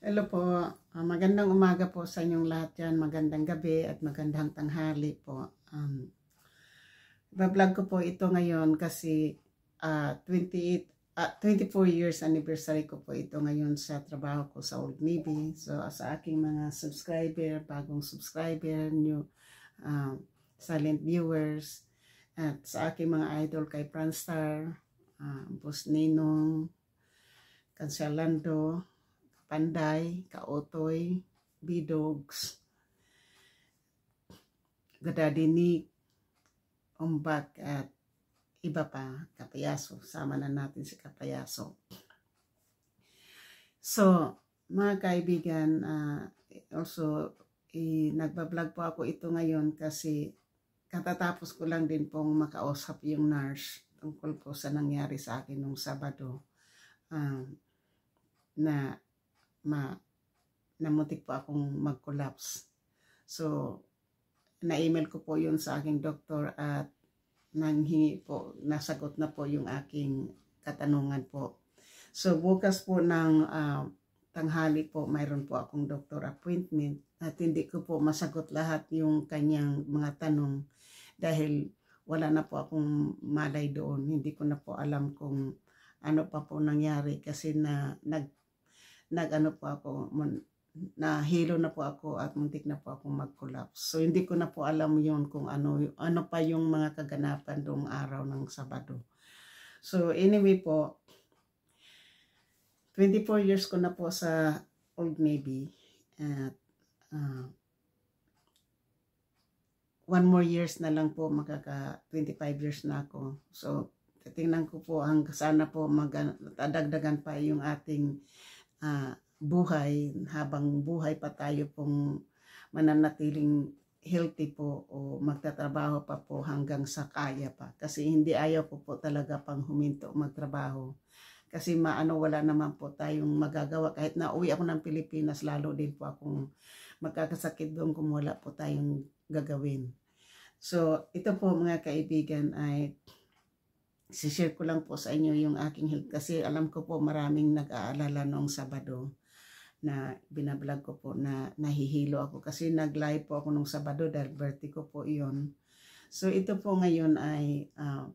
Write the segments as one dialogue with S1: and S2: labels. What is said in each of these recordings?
S1: Hello po. Ah, magandang umaga po sa inyong lahat yan. Magandang gabi at magandang tanghali po. Um, Bablog ko po ito ngayon kasi ah, 28, ah, 24 years anniversary ko po ito ngayon sa trabaho ko sa Old Navy. So sa aking mga subscriber, bagong subscriber, new ah, silent viewers, at sa aking mga idol kay Franstar, uh, Boss Ninong, Kansyalando, Panday, Kaotoy, Bidogs, Gadadinik, Umbak, at iba pa, Kapayaso. Sama na natin si Kapayaso. So, mga kaibigan, uh, also, i nagbablog po ako ito ngayon kasi katatapos ko lang din pong makausap yung nurse tungkol po sa nangyari sa akin nung Sabado um, na ma namutik po akong mag-collapse. So, na-email ko po yun sa aking doktor at nanghingi po, nasagot na po yung aking katanungan po. So, bukas po ng uh, tanghali po, mayroon po akong doctor appointment at hindi ko po masagot lahat yung kanyang mga tanong dahil wala na po akong malay doon. Hindi ko na po alam kung ano pa po nangyari kasi na nag nag ano po ako na hilo na po ako at muntik na po ako mag-collapse. So hindi ko na po alam yun kung ano ano pa yung mga kaganapan doong araw ng Sabado. So anyway po 24 years ko na po sa Old Navy at uh, one more years na lang po magkaka 25 years na ako. So, titingnan ko po ang sana po magdagdagan pa yung ating uh, buhay habang buhay pa tayo pong mananatiling healthy po o magtatrabaho pa po hanggang sa kaya pa. Kasi hindi ayaw po po talaga pang huminto magtrabaho. Kasi maano wala naman po tayong magagawa. Kahit na uwi ako ng Pilipinas, lalo din po akong magkakasakit doon kung wala po tayong gagawin. So, ito po mga kaibigan ay sishare ko lang po sa inyo yung aking health kasi alam ko po maraming nag-aalala noong Sabado na binablog ko po na nahihilo ako kasi nag-live po ako nung Sabado dahil birthday po iyon. So, ito po ngayon ay uh,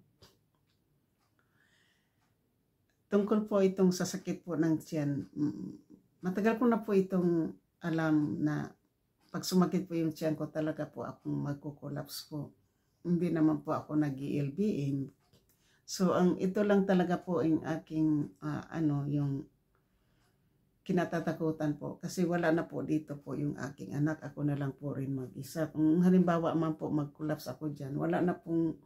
S1: tungkol po itong sasakit po ng tiyan. Matagal ko na po itong alam na pag sumakit po yung tiyan ko, talaga po akong magko-collapse po. Hindi naman po ako nag lbm So, ang ito lang talaga po yung aking, uh, ano, yung kinatatakutan po. Kasi wala na po dito po yung aking anak. Ako na lang po rin mag-isa. Kung halimbawa man po mag-collapse ako dyan, wala na pong,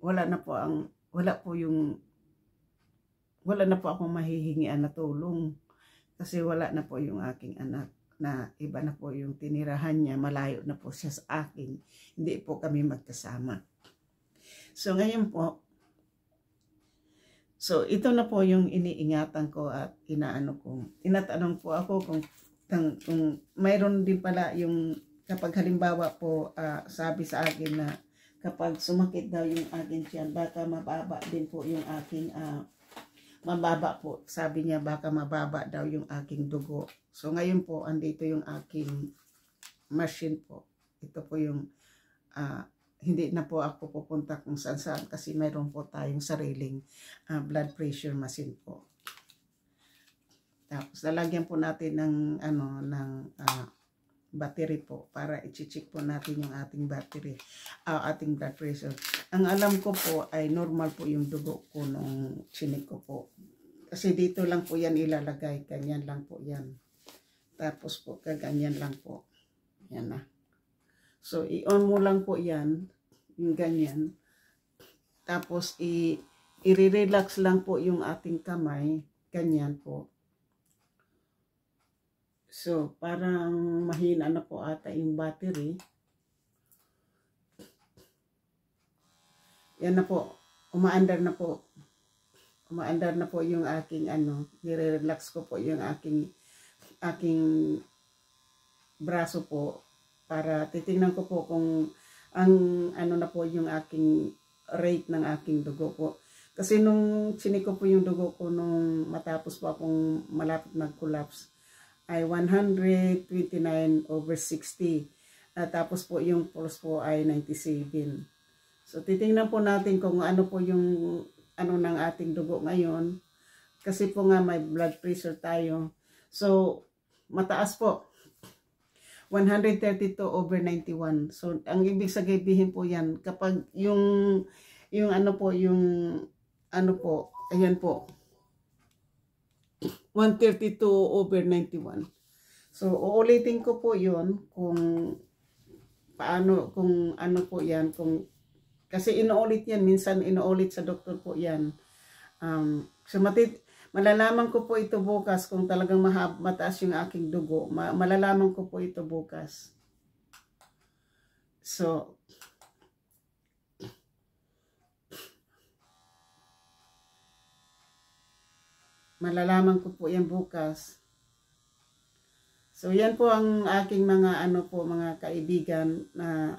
S1: wala na po ang, wala po yung, wala na po akong mahihingian na tulong. Kasi wala na po yung aking anak na iba na po yung tinirahan niya, malayo na po siya sa akin. Hindi po kami magkasama. So ngayon po, so ito na po yung iniingatan ko at inaano ko. Tinatanong po ako kung, kung, kung mayroon din pala yung kapag halimbawa po uh, sabi sa akin na kapag sumakit daw yung akin tiyan, baka mababa din po yung aking uh, mababa po. Sabi niya baka mababa daw yung aking dugo. So ngayon po, andito yung aking machine po. Ito po yung uh, hindi na po ako pupunta kung saan saan kasi mayroon po tayong sariling uh, blood pressure machine po. Tapos lalagyan po natin ng ano ng uh, battery po para i-check po natin yung ating battery, uh, ating blood pressure. Ang alam ko po ay normal po yung dugo ko nung chinik ko po. Kasi dito lang po yan ilalagay, ganyan lang po yan. Tapos po, kaganyan lang po. Yan na. So, i-on mo lang po yan, yung ganyan. Tapos, i-relax lang po yung ating kamay, ganyan po. So, parang mahina na po ata yung battery. Yan na po. Umaandar na po. Umaandar na po yung aking ano. Nire-relax ko po yung aking aking braso po para titingnan ko po kung ang ano na po yung aking rate ng aking dugo po. Kasi nung siniko po yung dugo ko nung matapos po akong malapit mag-collapse, ay 129 over 60. At tapos po yung pulse po ay 97. So titingnan po natin kung ano po yung ano ng ating dugo ngayon. Kasi po nga may blood pressure tayo. So mataas po. 132 over 91. So ang ibig sabihin po yan kapag yung yung ano po yung ano po ayan po 132 over 91. So uulitin ko po 'yon kung paano kung ano po 'yan kung kasi inuulit 'yan minsan inuulit sa doktor po 'yan. Um so matit malalaman ko po ito bukas kung talagang mahab, mataas yung aking dugo. Ma malalaman ko po ito bukas. So malalaman ko po yan bukas. So yan po ang aking mga ano po mga kaibigan na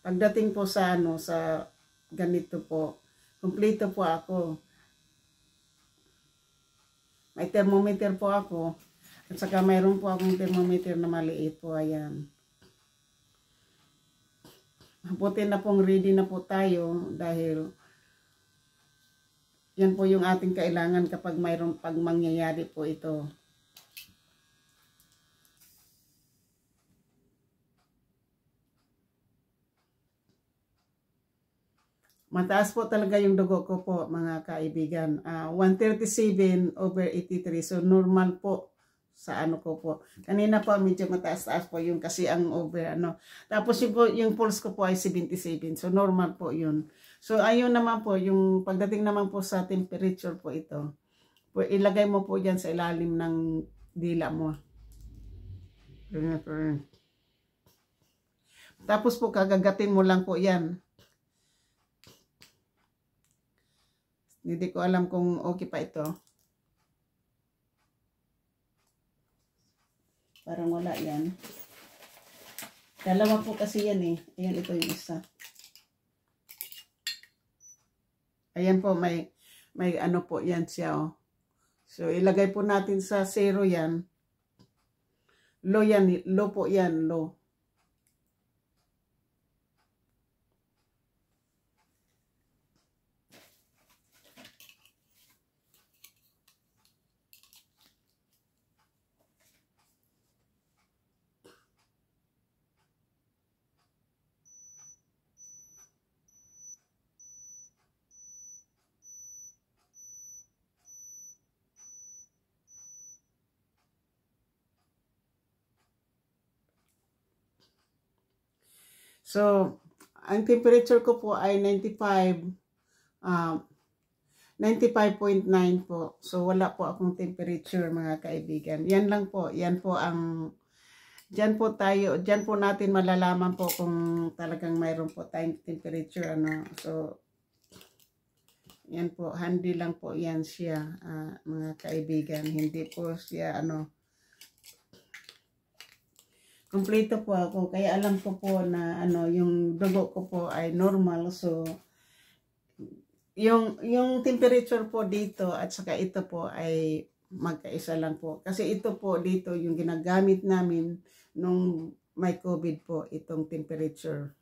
S1: pagdating po sa ano sa ganito po, kumpleto po ako. May thermometer po ako at saka mayroon po akong thermometer na maliit po ayan. Mabuti na pong ready na po tayo dahil yan po yung ating kailangan kapag mayroong pag mangyayari po ito. Mataas po talaga yung dugo ko po mga kaibigan. Uh, ah, 137 over 83. So normal po sa ano ko po. Kanina po medyo mataas-taas po yung kasi ang over ano. Tapos yung, yung pulse ko po ay 77. So normal po yun. So ayun naman po yung pagdating naman po sa temperature po ito. Po, ilagay mo po diyan sa ilalim ng dila mo. Tapos po kagagatin mo lang po yan. Hindi ko alam kung okay pa ito. Parang wala yan. Dalawa po kasi yan eh. Ayan, ito yung isa. Ayan po, may, may ano po yan siya oh. So, ilagay po natin sa zero yan. Low yan, low po yan, low. So, ang temperature ko po ay 95, uh, 95.9 po. So, wala po akong temperature mga kaibigan. Yan lang po. Yan po ang, dyan po tayo, dyan po natin malalaman po kung talagang mayroon po tayong temperature. Ano. So, yan po, handy lang po yan siya, uh, mga kaibigan. Hindi po siya, ano, Kompleto po ako. Kaya alam ko po na ano, yung dugo ko po ay normal. So, yung, yung temperature po dito at saka ito po ay magkaisa lang po. Kasi ito po dito yung ginagamit namin nung may COVID po, itong temperature.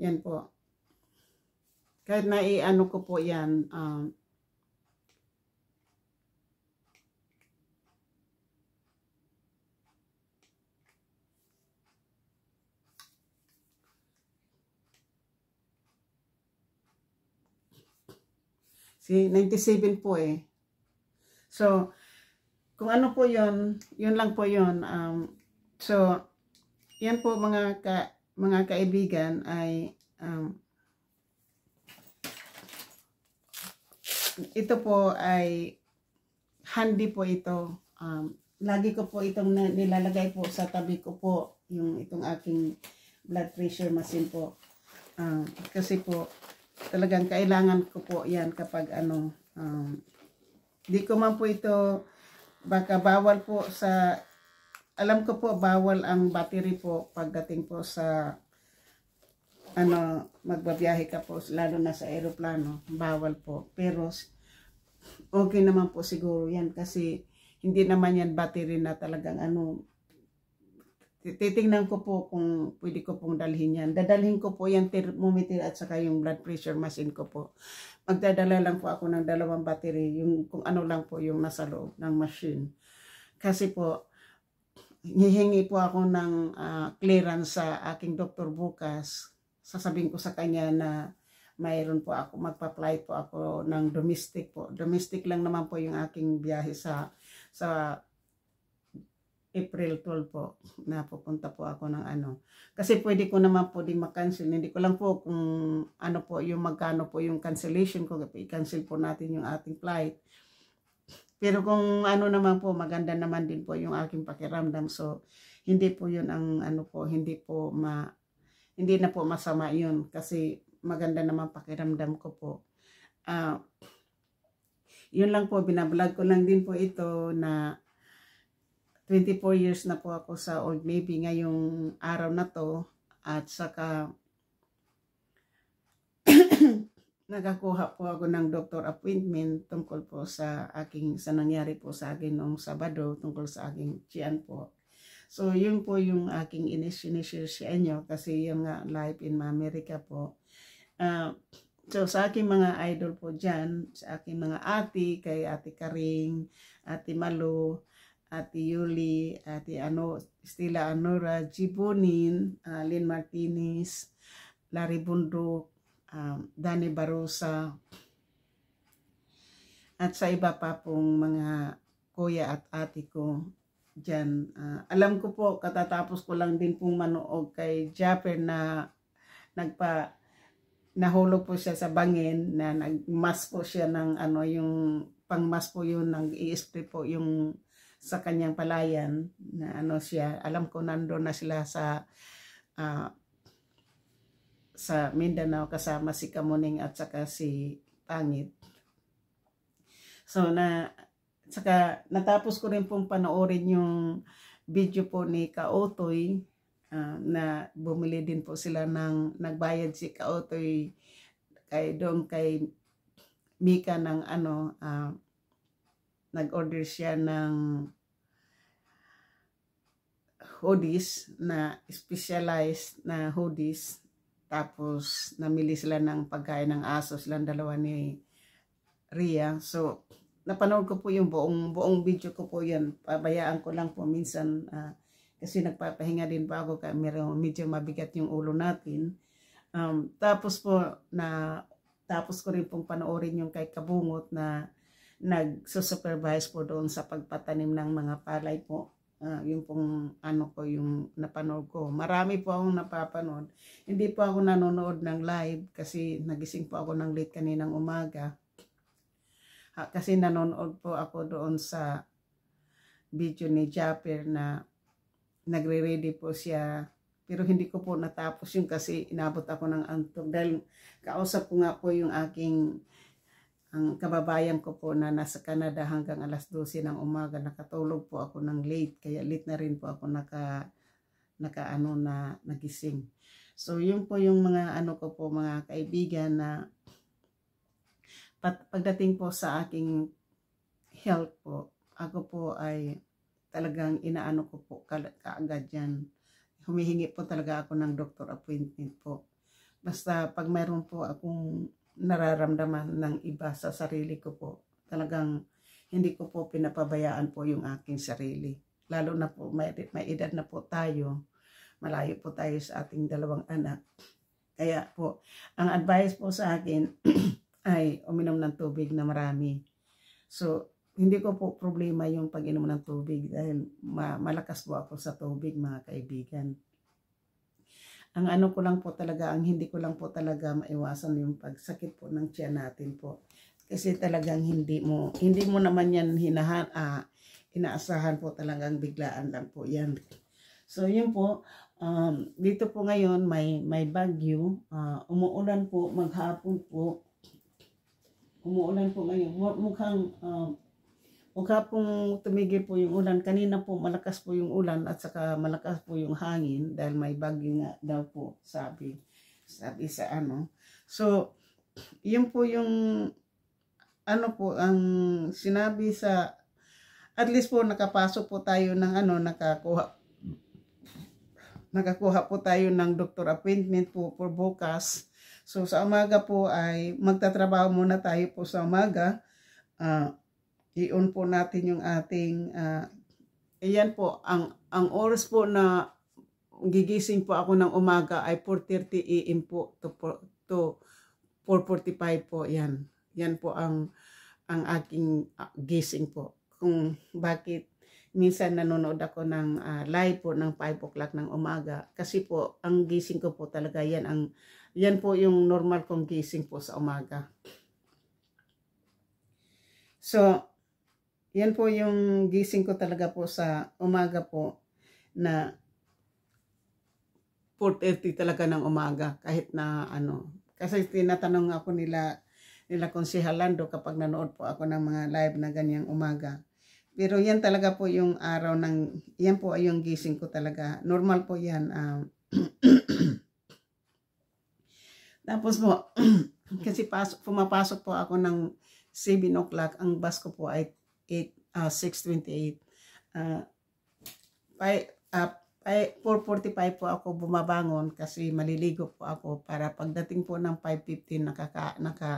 S1: Yan po. Kahit na i-ano ko po yan, um, Si 97 po eh. So, kung ano po yon yun lang po yon um, So, yan po mga ka, mga kaibigan ay um, ito po ay handy po ito. Um, lagi ko po itong nilalagay po sa tabi ko po yung itong aking blood pressure machine po. Um, kasi po talagang kailangan ko po yan kapag ano, um, di ko man po ito, baka bawal po sa, alam ko po bawal ang battery po pagdating po sa ano, magbabiyahe ka po, lalo na sa aeroplano, bawal po. Pero, okay naman po siguro yan kasi hindi naman yan battery na talagang ano, titingnan ko po kung pwede ko pong dalhin yan. Dadalhin ko po yung thermometer at saka yung blood pressure machine ko po. Magdadala lang po ako ng dalawang battery, yung kung ano lang po yung nasa loob ng machine. Kasi po, hihingi po ako ng uh, clearance sa aking doktor bukas. Sasabihin ko sa kanya na mayroon po ako, magpa-fly po ako ng domestic po. Domestic lang naman po yung aking biyahe sa sa April 12 po na pupunta po ako ng ano. Kasi pwede ko naman po din makancel. Hindi ko lang po kung ano po yung magkano po yung cancellation ko. I-cancel po natin yung ating flight. Pero kung ano naman po, maganda naman din po yung aking pakiramdam. So, hindi po yun ang ano po, hindi po ma, hindi na po masama yun kasi maganda naman pakiramdam ko po. Uh, yun lang po, binablog ko lang din po ito na 24 years na po ako sa Old Navy ngayong araw na to at saka nakakuha po ako ng doctor appointment tungkol po sa aking sa nangyari po sa akin noong Sabado tungkol sa aking tiyan po. So yun po yung aking inis-inishare sa inyo kasi yung nga life in America po. Uh, so sa aking mga idol po dyan, sa aking mga ate, kay ate Karing, ate Malu, ate Yuli, ate ano, Stella Anora, Jibonin, uh, Lynn Martinez, Larry Bundok, um, Danny Barosa, at sa iba pa pong mga kuya at ate ko dyan. Uh, alam ko po, katatapos ko lang din pong manood kay Japper na nagpa nahulog po siya sa bangin na nagmas po siya ng ano yung pangmas po yun nang i-spray po yung sa kanyang palayan na ano siya alam ko nandoon na sila sa uh, sa Mindanao kasama si Kamuning at saka si Pangit. So na saka natapos ko rin pong panoorin yung video po ni Kaotoy uh, na bumili din po sila ng nagbayad si Kaotoy kay doon kay Mika ng ano uh, nag-order siya ng hoodies na specialized na hoodies tapos, namili sila ng pagkain ng aso, silang dalawa ni Ria. So, napanood ko po yung buong, buong video ko po yan. Pabayaan ko lang po minsan uh, kasi nagpapahinga din po ako kaya medyo mabigat yung ulo natin. Um, tapos po na tapos ko rin pong panoorin yung kay Kabungot na nagsusupervise po doon sa pagpatanim ng mga palay po uh, yung pong ano ko yung napanood ko. Marami po akong napapanood. Hindi po ako nanonood ng live kasi nagising po ako ng late kaninang umaga. Ha, kasi nanonood po ako doon sa video ni Japper na nagre-ready po siya. Pero hindi ko po natapos yung kasi inabot ako ng antok dahil kausap ko nga po yung aking ang kababayan ko po na nasa Canada hanggang alas 12 ng umaga nakatulog po ako ng late kaya late na rin po ako naka naka ano na nagising. So yun po yung mga ano ko po mga kaibigan na pagdating po sa aking health po, ako po ay talagang inaano ko po kaagad yan. Humihingi po talaga ako ng doctor appointment po. Basta pag mayroon po akong nararamdaman ng iba sa sarili ko po. Talagang hindi ko po pinapabayaan po yung aking sarili. Lalo na po may, may edad na po tayo. Malayo po tayo sa ating dalawang anak. Kaya po, ang advice po sa akin ay uminom ng tubig na marami. So, hindi ko po problema yung pag-inom ng tubig dahil ma malakas po ako sa tubig mga kaibigan. Ang ano ko lang po talaga, ang hindi ko lang po talaga maiwasan yung pagsakit po ng tiyan natin po. Kasi talagang hindi mo, hindi mo naman yan hinahan, ah, inaasahan po talagang biglaan lang po yan. So yun po, um, dito po ngayon may, may bagyo, uh, umuulan po, maghapon po, umuulan po ngayon, mukhang uh, Mukha pong tumigil po yung ulan. Kanina po malakas po yung ulan at saka malakas po yung hangin dahil may bagyo nga daw po sabi. Sabi sa ano. So, yun po yung ano po ang sinabi sa at least po nakapasok po tayo ng ano nakakuha nakakuha po tayo ng doctor appointment po for bukas. So sa umaga po ay magtatrabaho muna tayo po sa umaga. Uh, i-on po natin yung ating uh, Ayan po, ang, ang oras po na gigising po ako ng umaga ay 4.30 AM po to, to 4.45 po. Yan. Yan po ang, ang aking uh, gising po. Kung bakit minsan nanonood ako ng uh, live po ng 5 o'clock ng umaga. Kasi po, ang gising ko po talaga yan. Ang, yan po yung normal kong gising po sa umaga. So, yan po yung gising ko talaga po sa umaga po na 4.30 talaga ng umaga kahit na ano. Kasi tinatanong ako nila nila Konsehalando kapag nanood po ako ng mga live na ganyang umaga. Pero yan talaga po yung araw ng, yan po ay yung gising ko talaga. Normal po yan. Um, Tapos po, kasi pasok, pumapasok po ako ng 7 o'clock. Ang bus ko po ay 8, uh, 6.28. Uh, by, uh, by 4.45 po ako bumabangon kasi maliligo po ako para pagdating po ng 5.15 nakaka, naka,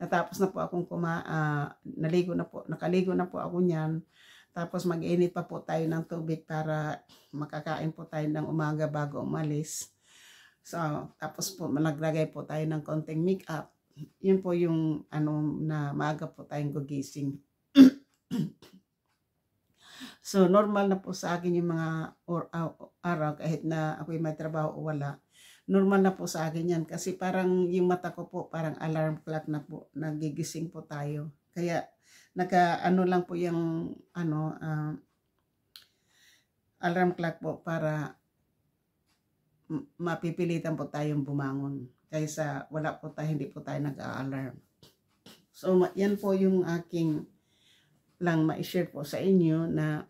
S1: natapos na po akong kuma, uh, naligo na po, nakaligo na po ako niyan. Tapos mag-init pa po tayo ng tubig para makakain po tayo ng umaga bago umalis. So, tapos po malaglagay po tayo ng konting make-up. Yun po yung ano na maaga po tayong gugising. So, normal na po sa akin yung mga or, uh, araw kahit na ako'y may trabaho o wala. Normal na po sa akin yan kasi parang yung mata ko po parang alarm clock na po, nagigising po tayo. Kaya naka ano lang po yung ano uh, alarm clock po para mapipilitan po tayong bumangon kaysa wala po tayo, hindi po tayo nag-alarm. So, yan po yung aking lang ma-share po sa inyo na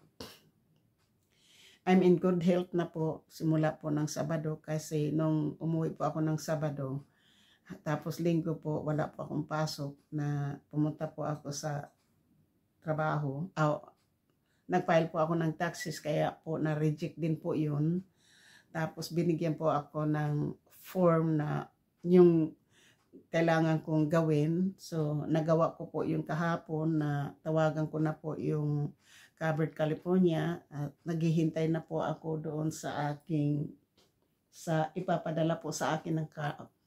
S1: I'm in good health na po simula po ng Sabado kasi nung umuwi po ako ng Sabado tapos linggo po wala po akong pasok na pumunta po ako sa trabaho. Oh, nag-file po ako ng taxes kaya po na-reject din po yun. Tapos binigyan po ako ng form na yung kailangan kong gawin. So, nagawa ko po yung kahapon na tawagan ko na po yung Covered California at naghihintay na po ako doon sa aking sa ipapadala po sa akin ng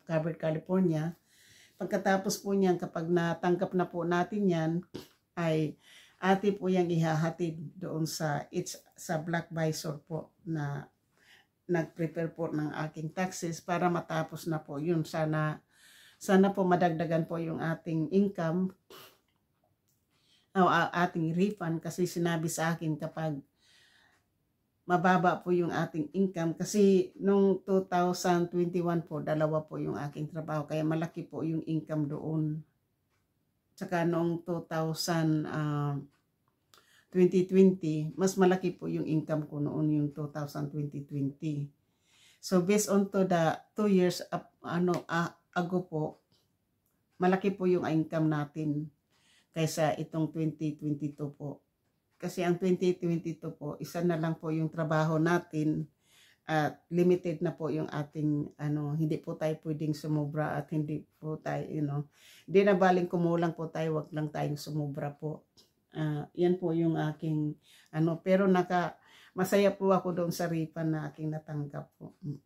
S1: Covered California. Pagkatapos po niyan, kapag natanggap na po natin yan, ay ati po yung ihahatid doon sa it's sa Black Visor po na nag-prepare po ng aking taxes para matapos na po yun. Sana sana po madagdagan po yung ating income o ating refund kasi sinabi sa akin kapag mababa po yung ating income. Kasi nung 2021 po dalawa po yung aking trabaho kaya malaki po yung income doon. Tsaka noong 2000 uh, 2020 mas malaki po yung income ko noon yung 2020 so based on to the 2 years up, ano uh, ago po, malaki po yung income natin kaysa itong 2022 po. Kasi ang 2022 po, isa na lang po yung trabaho natin at limited na po yung ating ano hindi po tayo pwedeng sumobra at hindi po tayo you know hindi na baling kumulang po tayo wag lang tayong sumobra po. Uh, yan po yung aking ano pero naka masaya po ako doon sa ripan na aking natanggap po. Mm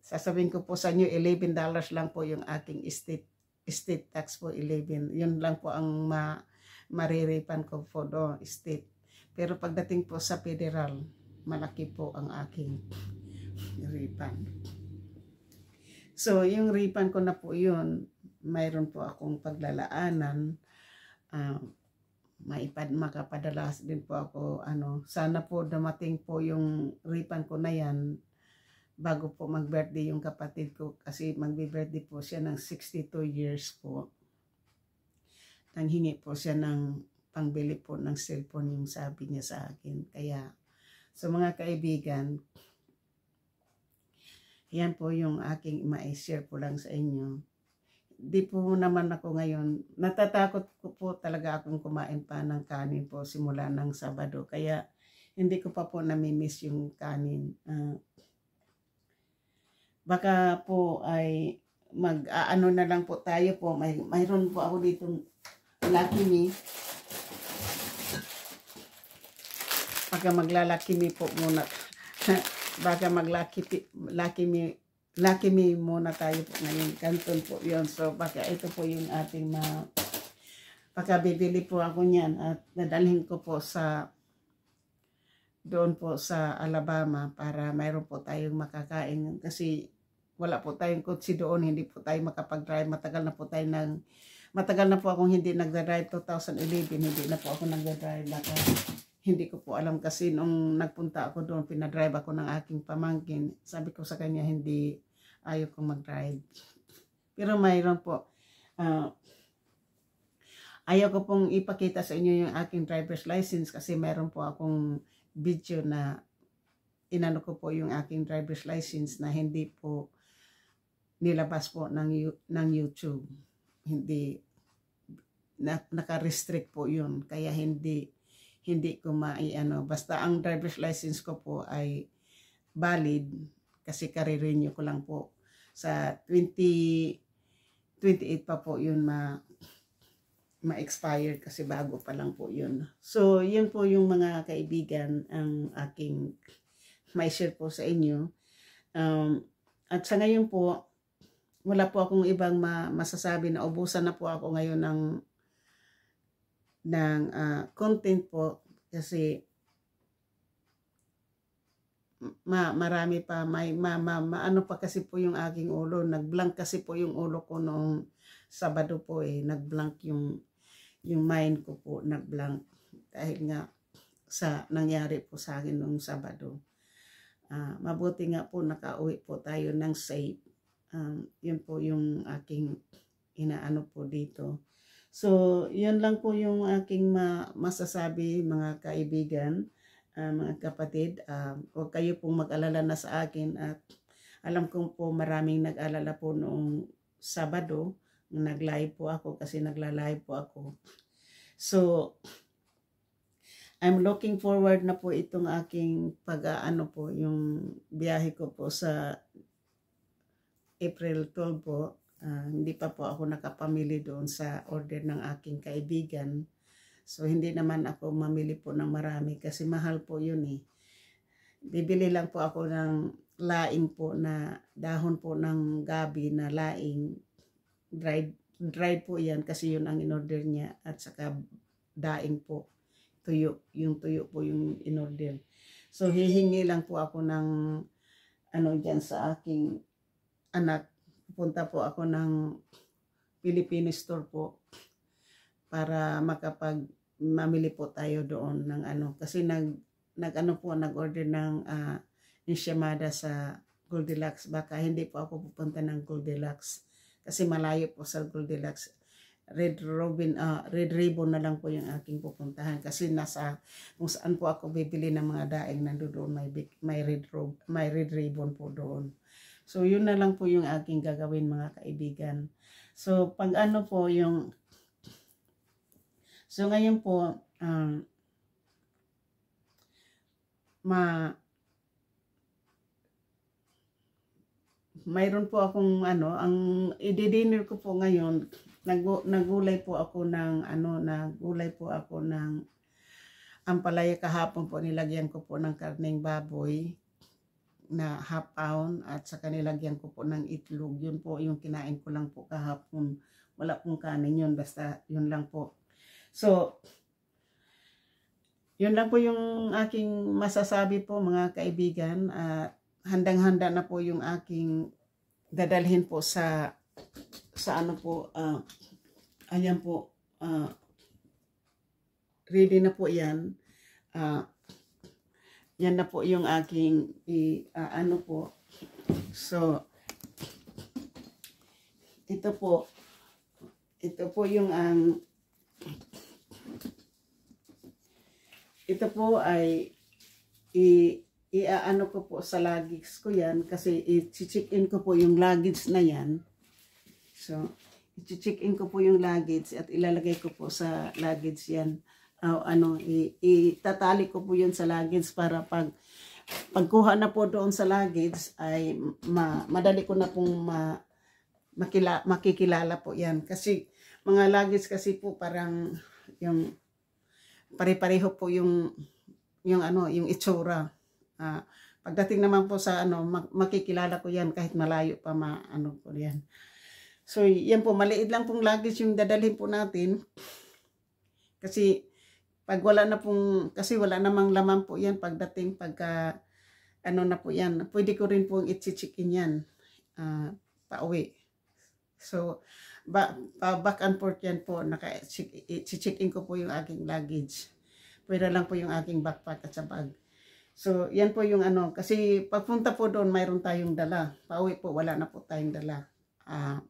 S1: sasabihin ko po sa inyo, $11 lang po yung aking estate, estate tax po, 11. Yun lang po ang ma, mariripan ko po do estate. Pero pagdating po sa federal, malaki po ang aking ripan. So, yung ripan ko na po yun, mayroon po akong paglalaanan. Uh, maipad, makapadala din po ako. Ano, sana po dumating po yung ripan ko na yan bago po mag-birthday yung kapatid ko kasi magbe-birthday po siya ng 62 years po. Nanghingi po siya ng pangbili po ng cellphone yung sabi niya sa akin. Kaya so mga kaibigan, yan po yung aking ma-share po lang sa inyo. Di po naman ako ngayon, natatakot ko po talaga akong kumain pa ng kanin po simula ng Sabado. Kaya hindi ko pa po namimiss yung kanin. Uh, baka po ay mag ano na lang po tayo po. May mayroon po ako dito Lucky Me. Baka maglalaki me po muna. baka maglaki lucky me lucky me muna tayo po ngayon. Kanton po yon So baka ito po yung ating ma baka bibili po ako niyan at dadalhin ko po sa doon po sa Alabama para mayroon po tayong makakain kasi wala po tayong kotse doon, hindi po tayo makapag-drive. Matagal na po tayo nang matagal na po akong hindi nagda-drive 2011, hindi na po ako nagda-drive. Baka hindi ko po alam kasi nung nagpunta ako doon, pinadrive ako ng aking pamangkin. Sabi ko sa kanya, hindi ayaw kong mag-drive. Pero mayroon po, uh, ayaw ko pong ipakita sa inyo yung aking driver's license kasi mayroon po akong video na inano ko po yung aking driver's license na hindi po nilabas po ng, ng YouTube. Hindi, na, naka-restrict po yun. Kaya hindi hindi ko mai-ano. Basta ang driver's license ko po ay valid kasi kare-renew ko lang po. Sa 20, 28 pa po yun ma ma-expire kasi bago pa lang po yun. So, yun po yung mga kaibigan ang aking may share po sa inyo. Um, at sa ngayon po, wala po akong ibang ma masasabi na ubusan na po ako ngayon ng ng uh, content po kasi ma marami pa may ma, ma, ma ano pa kasi po yung aking ulo nagblank kasi po yung ulo ko noong Sabado po eh nagblank yung yung mind ko po nagblank dahil nga sa nangyari po sa akin noong Sabado uh, mabuti nga po nakauwi po tayo ng safe um, yun po yung aking inaano po dito So, yun lang po yung aking ma masasabi mga kaibigan, uh, mga kapatid. Uh, huwag kayo pong mag-alala na sa akin at alam kong po maraming nag-alala po noong Sabado. Nag-live po ako kasi nagla-live po ako. So, I'm looking forward na po itong aking pag-ano po, yung biyahe ko po sa April 12 po Uh, hindi pa po ako nakapamili doon sa order ng aking kaibigan. So, hindi naman ako mamili po ng marami kasi mahal po yun eh. Bibili lang po ako ng laing po na dahon po ng gabi na laing. Dried, dried po yan kasi yun ang in-order niya at saka daing po. Tuyo, yung tuyo po yung in-order. So, hihingi lang po ako ng ano dyan sa aking anak pupunta po ako ng Philippine store po para makapag mamili po tayo doon ng ano kasi nag nag ano po nag-order ng uh, enchilada sa Goldilocks baka hindi po ako pupunta ng Goldilocks kasi malayo po sa Goldilocks. Red Robin uh, Red Ribbon na lang po yung aking pupuntahan. Kasi nasa kung saan po ako bibili ng mga daing nandoon may may red rob may red ribbon po doon. So, yun na lang po yung aking gagawin mga kaibigan. So, pag ano po yung... So, ngayon po, um, ma... Mayroon po akong ano, ang i-dinner ko po ngayon, nag nagulay po ako ng ano, nagulay po ako ng ampalaya kahapon po nilagyan ko po ng karneng baboy na half pound at sa kanilagyan ko po ng itlog. Yun po yung kinain ko lang po kahapon. Wala pong kanin yun, basta yun lang po. So, yun lang po yung aking masasabi po mga kaibigan. Uh, handang-handa na po yung aking dadalhin po sa sa ano po, uh, ayan po, uh, ready na po yan. Uh, yan na po yung aking i, uh, ano po. So, ito po, ito po yung ang, ito po ay i, iaano ko po sa luggage ko yan kasi i-check in ko po yung luggage na yan. So, i-check in ko po yung luggage at ilalagay ko po sa luggage yan. Uh, ano, itatali ko po yun sa luggage para pag pagkuha na po doon sa luggage ay ma, madali ko na pong ma, makila, makikilala po yan. Kasi mga luggage kasi po parang yung pare-pareho po yung yung ano, yung itsura. Uh, pagdating naman po sa ano, makikilala ko yan kahit malayo pa ma, ano po yan. So, yan po, maliit lang pong luggage yung dadalhin po natin. Kasi, pag wala na pong, kasi wala namang laman po yan pagdating, pagka, ano na po yan, pwede ko rin pong i-check-in yan, uh, pauwi. So, ba, uh, back and forth yan po, naka-check-in ko po yung aking luggage. Pwede lang po yung aking backpack at sa bag. So, yan po yung ano, kasi pagpunta po doon, mayroon tayong dala. Pauwi po, wala na po tayong dala. Uh,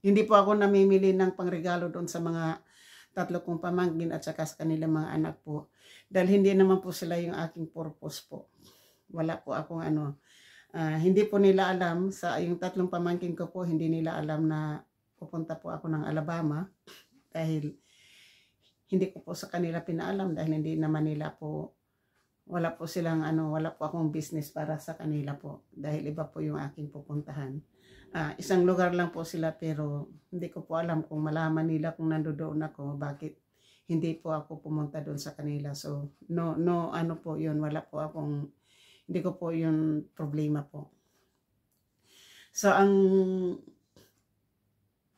S1: hindi po ako namimili ng pangregalo doon sa mga tatlo kong pamangkin at saka sa kanilang mga anak po. Dahil hindi naman po sila yung aking purpose po. Wala po akong ano. Uh, hindi po nila alam, sa yung tatlong pamangkin ko po, hindi nila alam na pupunta po ako ng Alabama. Dahil hindi ko po sa kanila pinaalam dahil hindi naman nila po wala po silang ano, wala po akong business para sa kanila po dahil iba po yung aking pupuntahan. Uh, isang lugar lang po sila pero hindi ko po alam kung malaman nila kung nandoon ako bakit hindi po ako pumunta doon sa kanila. So no no ano po 'yun, wala po akong hindi ko po 'yun problema po. So ang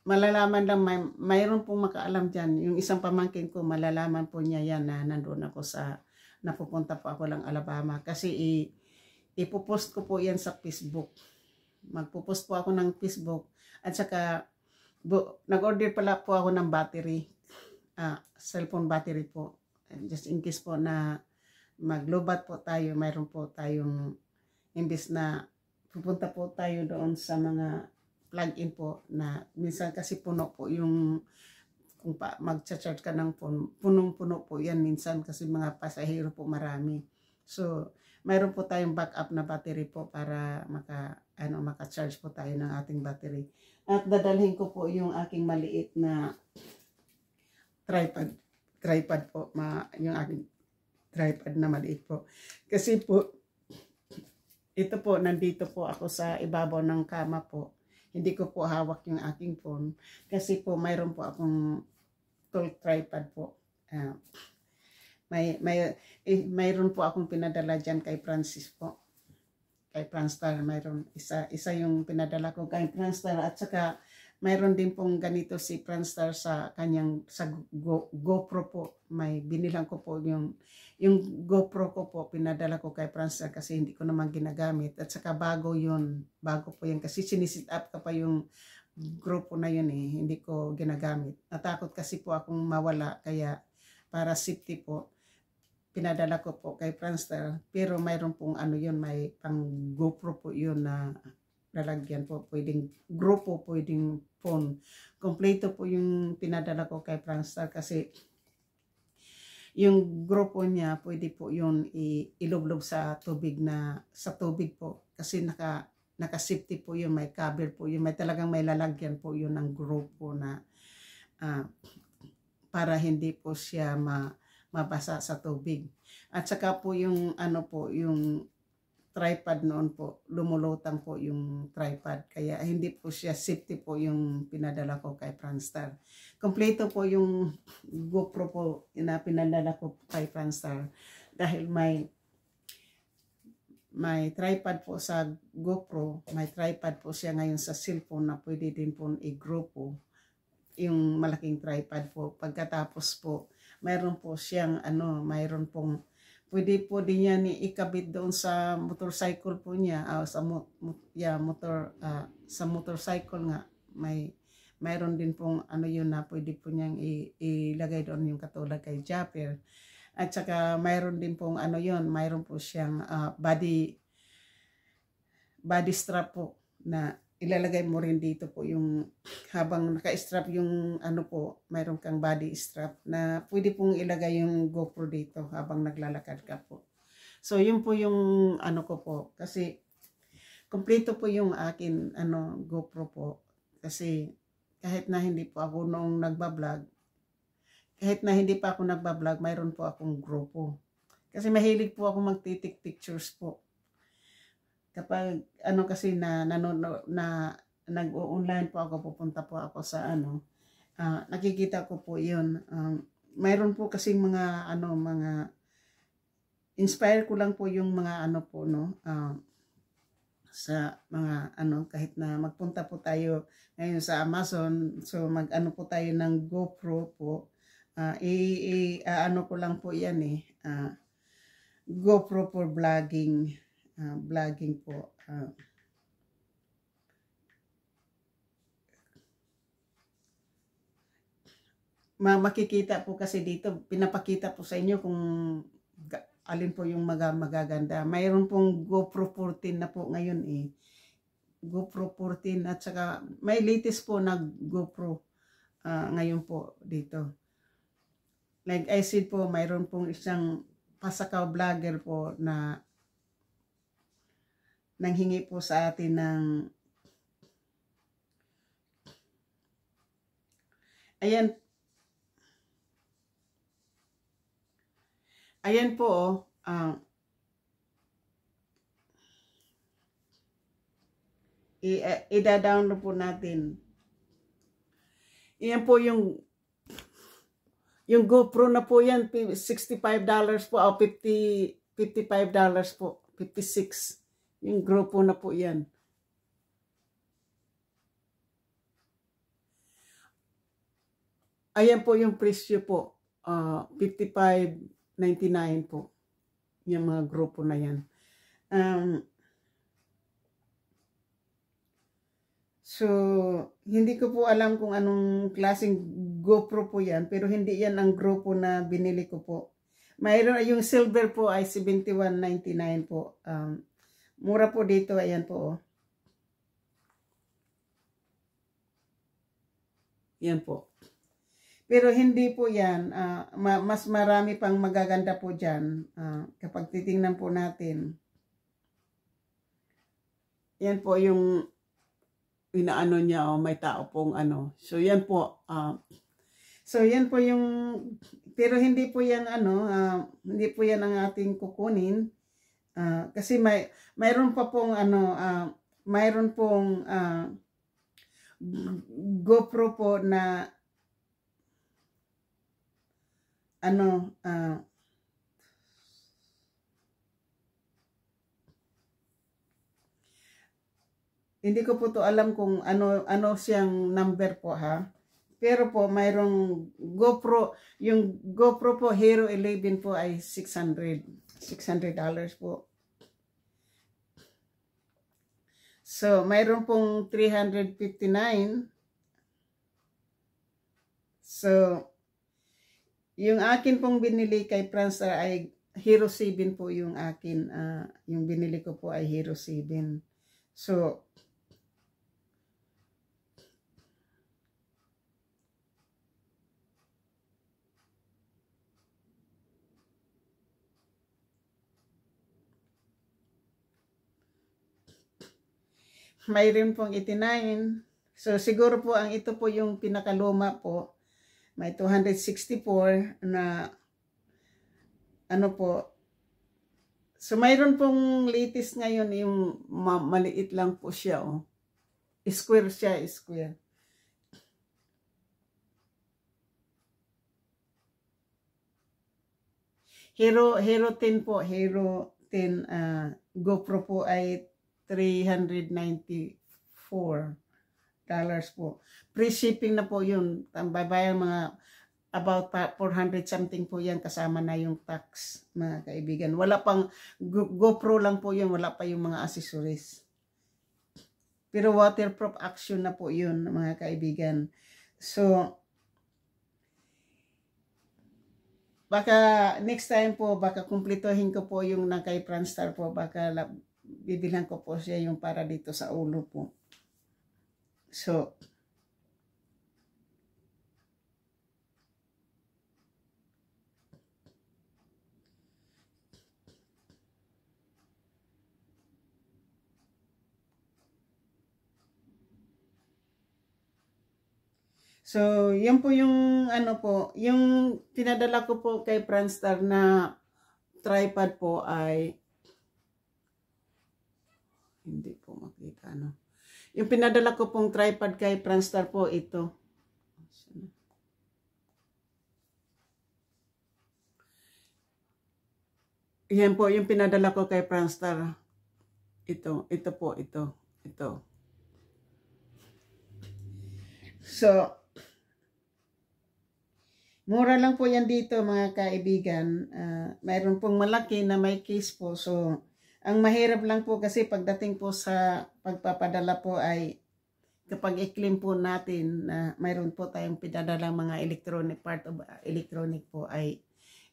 S1: malalaman lang may mayroon pong makaalam diyan. Yung isang pamangkin ko malalaman po niya yan na nandoon ako sa napupunta po ako lang Alabama kasi i ipopost ko po yan sa Facebook. Magpo-post po ako ng Facebook at saka nag-order pala po ako ng battery. Uh, cellphone battery po. Just in case po na maglobat po tayo, mayroon po tayong imbis na pupunta po tayo doon sa mga plug-in po na minsan kasi puno po yung kung pa, mag-charge ka ng phone, punong-puno po yan minsan kasi mga pasahero po marami. So, mayroon po tayong backup na battery po para maka, ano, maka-charge po tayo ng ating battery. At dadalhin ko po yung aking maliit na tripod. Tripod po, ma, yung aking tripod na maliit po. Kasi po, ito po, nandito po ako sa ibabaw ng kama po hindi ko po hawak yung aking phone kasi po mayroon po akong tool tripod po. Uh, may, may, eh, mayroon po akong pinadala dyan kay Francis po. Kay Franstar, mayroon isa, isa yung pinadala ko kay Franstar at saka mayroon din pong ganito si Franstar sa kanyang sa Go, GoPro po. May binilang ko po yung yung GoPro ko po pinadala ko kay Franstar kasi hindi ko naman ginagamit at saka bago yun. Bago po yan kasi sinisit up ka pa yung grupo na yun eh, hindi ko ginagamit. Natakot kasi po akong mawala, kaya para safety po, pinadala ko po kay Friendster. Pero mayroon pong ano yun, may pang GoPro po yun na lalagyan po. Pwedeng grupo, pwedeng phone. Kompleto po yung pinadala ko kay Friendster kasi yung grupo niya, pwede po yun ilublob sa tubig na, sa tubig po. Kasi naka, naka-safety po yun, may cover po yun, may talagang may lalagyan po yun ng grupo na uh, para hindi po siya ma, mabasa sa tubig. At saka po yung ano po, yung tripod noon po, lumulutang po yung tripod. Kaya hindi po siya safety po yung pinadala ko kay Franstar. Kompleto po yung GoPro po na pinadala ko kay Franstar. Dahil may may tripod po sa GoPro, may tripod po siya ngayon sa cellphone na pwede din po i-grupo yung malaking tripod po. Pagkatapos po, mayroon po siyang ano, mayroon pong pwede po din yan ikabit doon sa motorcycle po niya, uh, sa mo, yeah, motor uh, sa motorcycle nga. May mayroon din pong ano yun na pwede po niyang ilagay doon yung katulad kay Japper. At saka mayroon din pong ano yon, mayroon po siyang uh, body body strap po na ilalagay mo rin dito po yung habang naka-strap yung ano po, mayroon kang body strap na pwede pong ilagay yung GoPro dito habang naglalakad ka po. So, yun po yung ano ko po. Kasi, kompleto po yung akin ano, GoPro po. Kasi, kahit na hindi po ako noong nagbablog, kahit na hindi pa ako nagbablog, mayroon po akong grupo. Kasi mahilig po ako magtitik pictures po. Kapag ano kasi na nanono na nag-online po ako, pupunta po ako sa ano, uh, nakikita ko po 'yun. Um, mayroon po kasi mga ano mga inspire ko lang po yung mga ano po no uh, sa mga ano kahit na magpunta po tayo ngayon sa Amazon so mag ano po tayo ng GoPro po uh, i, i uh, ano ko lang po yan eh uh, GoPro for vlogging uh, vlogging po uh, makikita po kasi dito pinapakita po sa inyo kung alin po yung mag magaganda. Mayroon pong GoPro 14 na po ngayon eh. GoPro 14 at saka may latest po na GoPro uh, ngayon po dito. Like I said po, mayroon pong isang pasakaw vlogger po na nanghingi po sa atin ng ayan Ayan po, oh. Uh, i-download po natin. Iyan po yung yung GoPro na po yan, $65 po, o oh, 50, $55 po, 56. Yung GoPro na po yan. Ayan po yung presyo po, uh, 55 99 po. Yung mga grupo na yan. Um, so, hindi ko po alam kung anong klaseng GoPro po yan. Pero hindi yan ang grupo na binili ko po. Mayroon, yung silver po ay 71.99 po. Um, mura po dito. Ayan po. Oh. Yan po. Pero hindi po yan, uh, ma mas marami pang magaganda po dyan uh, kapag titingnan po natin. Yan po yung inaano niya, oh, may tao pong ano. So yan po, uh, so yan po yung, pero hindi po yan ano, uh, hindi po yan ang ating kukunin. Uh, kasi may, mayroon pa pong ano, uh, mayroon pong uh, GoPro po na ano, uh, hindi ko po to alam kung ano ano siyang number po ha. Pero po mayroong GoPro, yung GoPro po Hero 11 po ay 600. 600 dollars po. So, mayroon pong 359. So, yung akin pong binili kay Franz ay Hero 7 po yung akin. Uh, yung binili ko po ay Hero 7. So, mayroon pong 89. So, siguro po ang ito po yung pinakaluma po may 264 na ano po. So mayroon pong latest ngayon yung ma maliit lang po siya oh. Square siya, square. Hero Hero 10 po, Hero 10 uh, ah, GoPro po ay 394 dollars po. Free shipping na po yun. Babayan mga about 400 something po yan kasama na yung tax mga kaibigan. Wala pang GoPro lang po yun. Wala pa yung mga accessories. Pero waterproof action na po yun mga kaibigan. So, baka next time po, baka kumplitohin ko po yung na kay Franstar po. Baka bibilan ko po siya yung para dito sa ulo po. So, So, yan po yung ano po, yung pinadala ko po kay Franstar na tripod po ay hindi po makita ano. Yung pinadala ko pong tripod kay Franstar po ito. Yan po yung pinadala ko kay Franstar. Ito, ito po, ito, ito. So, mura lang po yan dito mga kaibigan. Uh, mayroon pong malaki na may case po. So, ang mahirap lang po kasi pagdating po sa pagpapadala po ay kapag i-claim po natin na mayroon po tayong pinadala mga electronic part of electronic po ay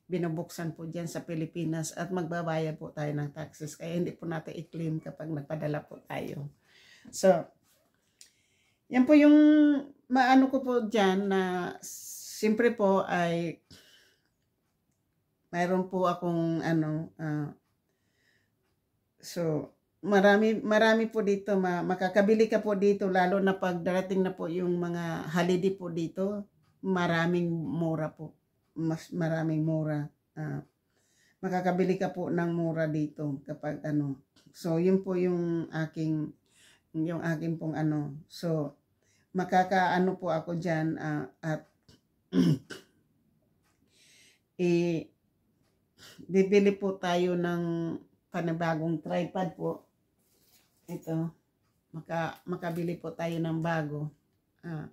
S1: binubuksan po dyan sa Pilipinas at magbabayad po tayo ng taxes. Kaya hindi po natin i-claim kapag nagpadala po tayo. So, yan po yung maano ko po dyan na siyempre po ay mayroon po akong ano uh, so marami marami po dito ma, makakabili ka po dito lalo na pag darating na po yung mga holiday po dito maraming mura po mas maraming mura. Uh, makakabili ka po ng mura dito kapag ano. So, yun po yung aking yung aking pong ano. So, makakaano po ako diyan uh, at eh bibili po tayo ng panibagong tripod po. Ito. Maka, makabili po tayo ng bago. Ah,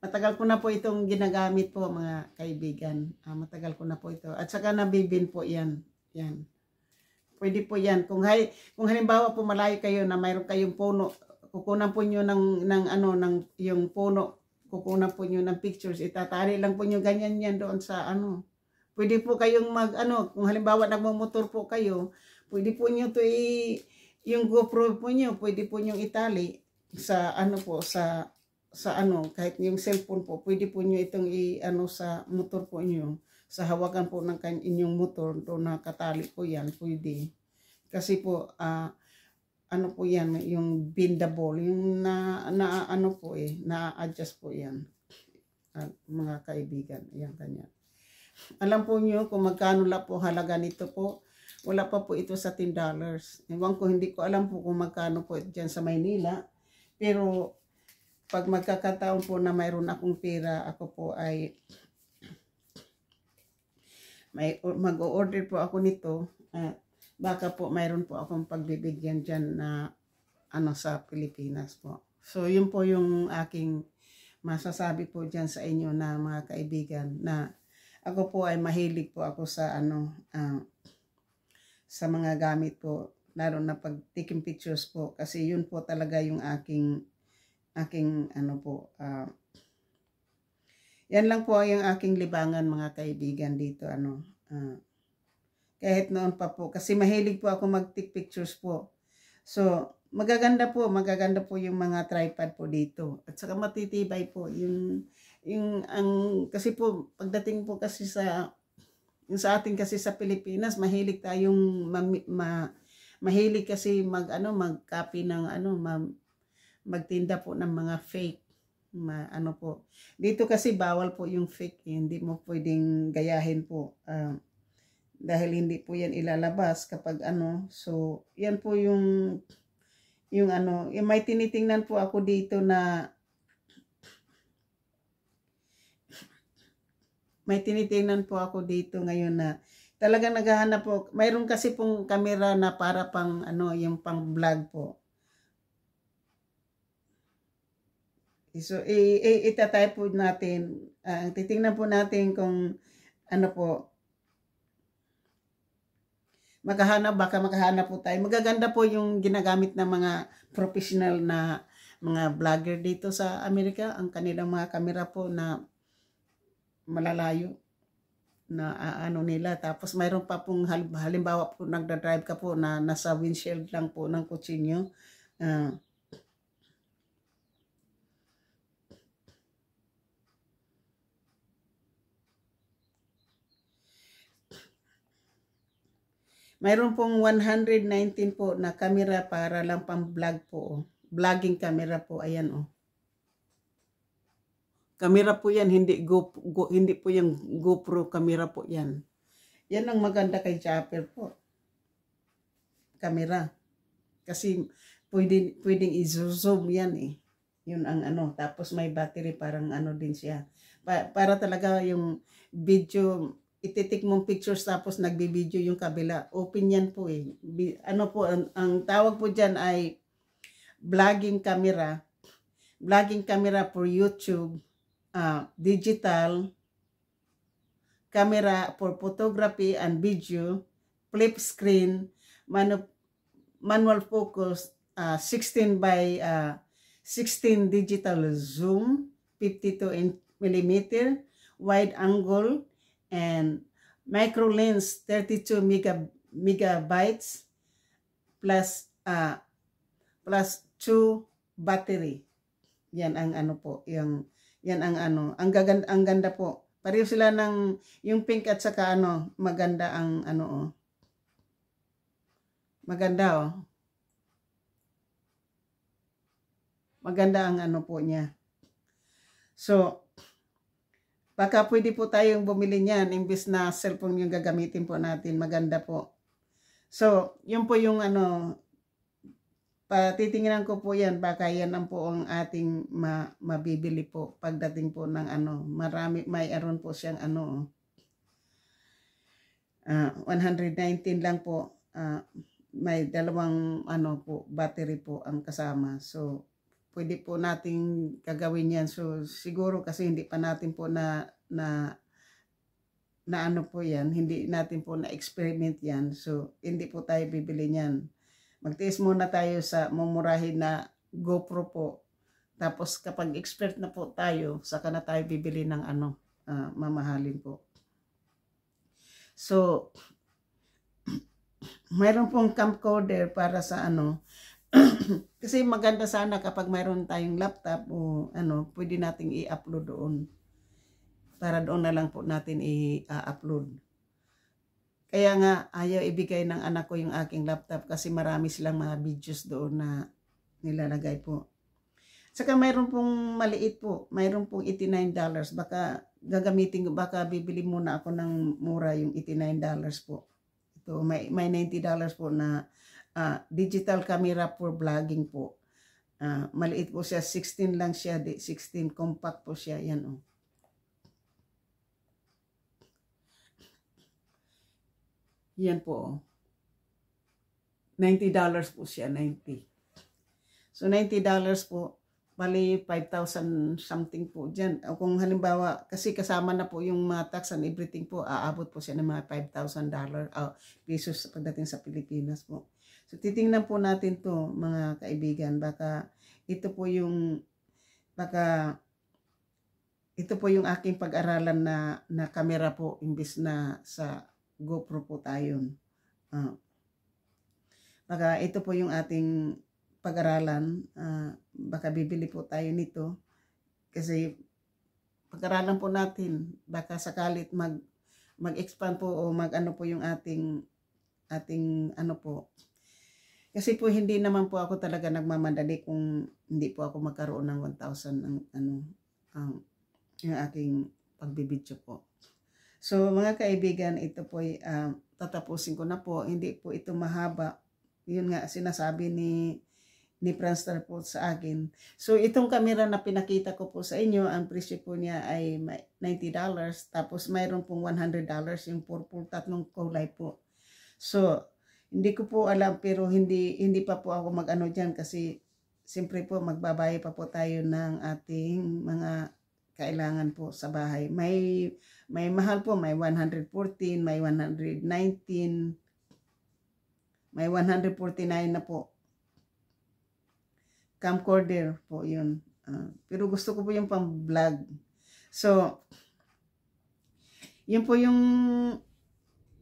S1: Matagal ko na po itong ginagamit po mga kaibigan. Uh, matagal ko na po ito. At saka nabibin po yan. Yan. Pwede po yan. Kung, hay, kung halimbawa po malayo kayo na mayroon kayong puno, kukunan po nyo ng, ng ano, ng, yung puno, kukunan po nyo ng pictures, itatali lang po nyo ganyan yan doon sa ano. Pwede po kayong mag, ano, kung halimbawa nagmamotor po kayo, pwede po nyo to i, yung GoPro po nyo, pwede po nyo itali sa ano po, sa sa ano, kahit yung cellphone po, pwede po nyo itong i-ano sa motor po nyo. Sa hawakan po ng inyong motor, do nakatali po yan, pwede. Kasi po, uh, ano po yan, yung bendable, yung na, na ano po eh, na-adjust po yan. Uh, mga kaibigan, yan kanya. Alam po nyo kung magkano la po halaga nito po. Wala pa po ito sa $10. Ewan ko, hindi ko alam po kung magkano po dyan sa Maynila. Pero pag magkakataon po na mayroon akong pera, ako po ay mag-order po ako nito at baka po mayroon po akong pagbibigyan dyan na ano sa Pilipinas po. So yun po yung aking masasabi po dyan sa inyo na mga kaibigan na ako po ay mahilig po ako sa ano uh, sa mga gamit po lalo na pag taking pictures po kasi yun po talaga yung aking aking ano po, uh, yan lang po yung aking libangan mga kaibigan dito ano. Uh, kahit noon pa po kasi mahilig po ako mag-take pictures po. So, magaganda po, magaganda po yung mga tripod po dito. At saka matitibay po yung yung ang kasi po pagdating po kasi sa yung sa atin kasi sa Pilipinas mahilig tayong ma, ma, mahilig kasi mag ano mag-copy ng ano ma, magtinda po ng mga fake ma, ano po. Dito kasi bawal po yung fake, eh. hindi mo pwedeng gayahin po. Uh, dahil hindi po yan ilalabas kapag ano. So, yan po yung yung ano, yung may tinitingnan po ako dito na may tinitingnan po ako dito ngayon na talagang naghahanap po. Mayroon kasi pong kamera na para pang ano, yung pang vlog po. So, i-itatay po natin, uh, titingnan po natin kung ano po, makahanap, baka makahanap po tayo. Magaganda po yung ginagamit ng mga professional na mga vlogger dito sa Amerika. Ang kanilang mga kamera po na malalayo na uh, ano nila. Tapos mayroon pa pong halimbawa po nagda-drive ka po na nasa windshield lang po ng kotse nyo. Uh, Mayroon pong 119 po na camera para lang pang vlog po. Oh. Vlogging camera po. Ayan oh. Kamera po yan, hindi, go, go, hindi po yung GoPro camera po yan. Yan ang maganda kay Chopper po. Camera. Kasi pwede, pwedeng i-zoom yan eh. Yun ang ano. Tapos may battery parang ano din siya. Pa, para talaga yung video, ititik mong pictures tapos nagbi-video yung kabila. Open yan po eh. Bi, ano po, ang, ang tawag po dyan ay vlogging camera. Vlogging camera for YouTube. Uh, digital camera for photography and video, flip screen, manu manual focus, uh, 16 by uh, 16 digital zoom, 52 millimeter, wide angle, and micro lens 32 mega, megabytes, plus, uh, plus 2 battery. Yan ang ano po, yung, yan ang ano, ang, gaganda, ang ganda po Pareho sila ng, yung pink at saka ano, maganda ang ano oh. Maganda oh. Maganda ang ano po niya. So, baka pwede po tayong bumili niyan imbis na cellphone yung gagamitin po natin. Maganda po. So, yun po yung ano, patitingnan ko po yan, baka yan ang po ang ating ma, mabibili po pagdating po ng ano, marami, may aron po siyang ano, uh, ah, 119 lang po, uh, may dalawang ano po, battery po ang kasama. So, pwede po nating gagawin yan. So, siguro kasi hindi pa natin po na, na, na ano po yan, hindi natin po na-experiment yan. So, hindi po tayo bibili niyan magtiis muna tayo sa mumurahin na GoPro po. Tapos kapag expert na po tayo, saka na tayo bibili ng ano, uh, mamahalin po. So, mayroon pong camcorder para sa ano, kasi maganda sana kapag mayroon tayong laptop o ano, pwede nating i-upload doon. Para doon na lang po natin i-upload. Kaya nga, ayaw ibigay ng anak ko yung aking laptop kasi marami silang mga videos doon na nilalagay po. Saka mayroon pong maliit po, mayroon pong $89. Baka gagamitin ko, baka bibili muna ako ng mura yung $89 po. Ito, may, may $90 po na uh, digital camera for vlogging po. Uh, maliit po siya, 16 lang siya, 16 compact po siya, yan oh. Yan po. $90 po siya, 90. So $90 po, bali 5,000 something po dyan. Kung halimbawa, kasi kasama na po yung mga tax and everything po, aabot po siya ng mga $5,000 uh, pesos pagdating sa Pilipinas po. So titingnan po natin to mga kaibigan. Baka ito po yung, baka ito po yung aking pag-aralan na, na kamera po imbis na sa GoPro po tayo. Uh, baka ito po yung ating pag-aralan. Uh, baka bibili po tayo nito. Kasi pag-aralan po natin. Baka sakalit mag mag-expand po o mag-ano po yung ating ating ano po. Kasi po hindi naman po ako talaga nagmamadali kung hindi po ako magkaroon ng 1,000 ng ano ang yung aking pagbibidyo po. So mga kaibigan, ito po uh, tatapusin ko na po. Hindi po ito mahaba. Yun nga sinasabi ni ni Franstar po sa akin. So itong camera na pinakita ko po sa inyo, ang presyo po niya ay $90. Tapos mayroon pong $100 yung purple tatlong kulay po. So hindi ko po alam pero hindi hindi pa po ako mag-ano diyan kasi siyempre po magbabayad pa po tayo ng ating mga kailangan po sa bahay. May may mahal po, may 114, may 119, may 149 na po. Camcorder po yun. Uh, pero gusto ko po yung pang vlog. So, yun po yung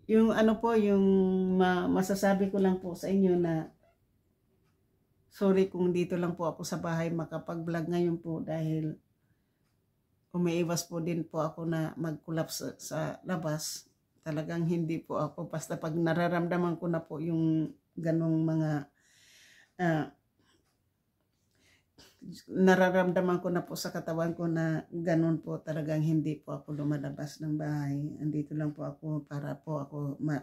S1: yung ano po, yung ma masasabi ko lang po sa inyo na sorry kung dito lang po ako sa bahay makapag-vlog ngayon po dahil umiiwas po din po ako na mag-collapse sa, labas. Talagang hindi po ako. Basta pag nararamdaman ko na po yung ganong mga uh, nararamdaman ko na po sa katawan ko na ganun po talagang hindi po ako lumalabas ng bahay. Andito lang po ako para po ako ma,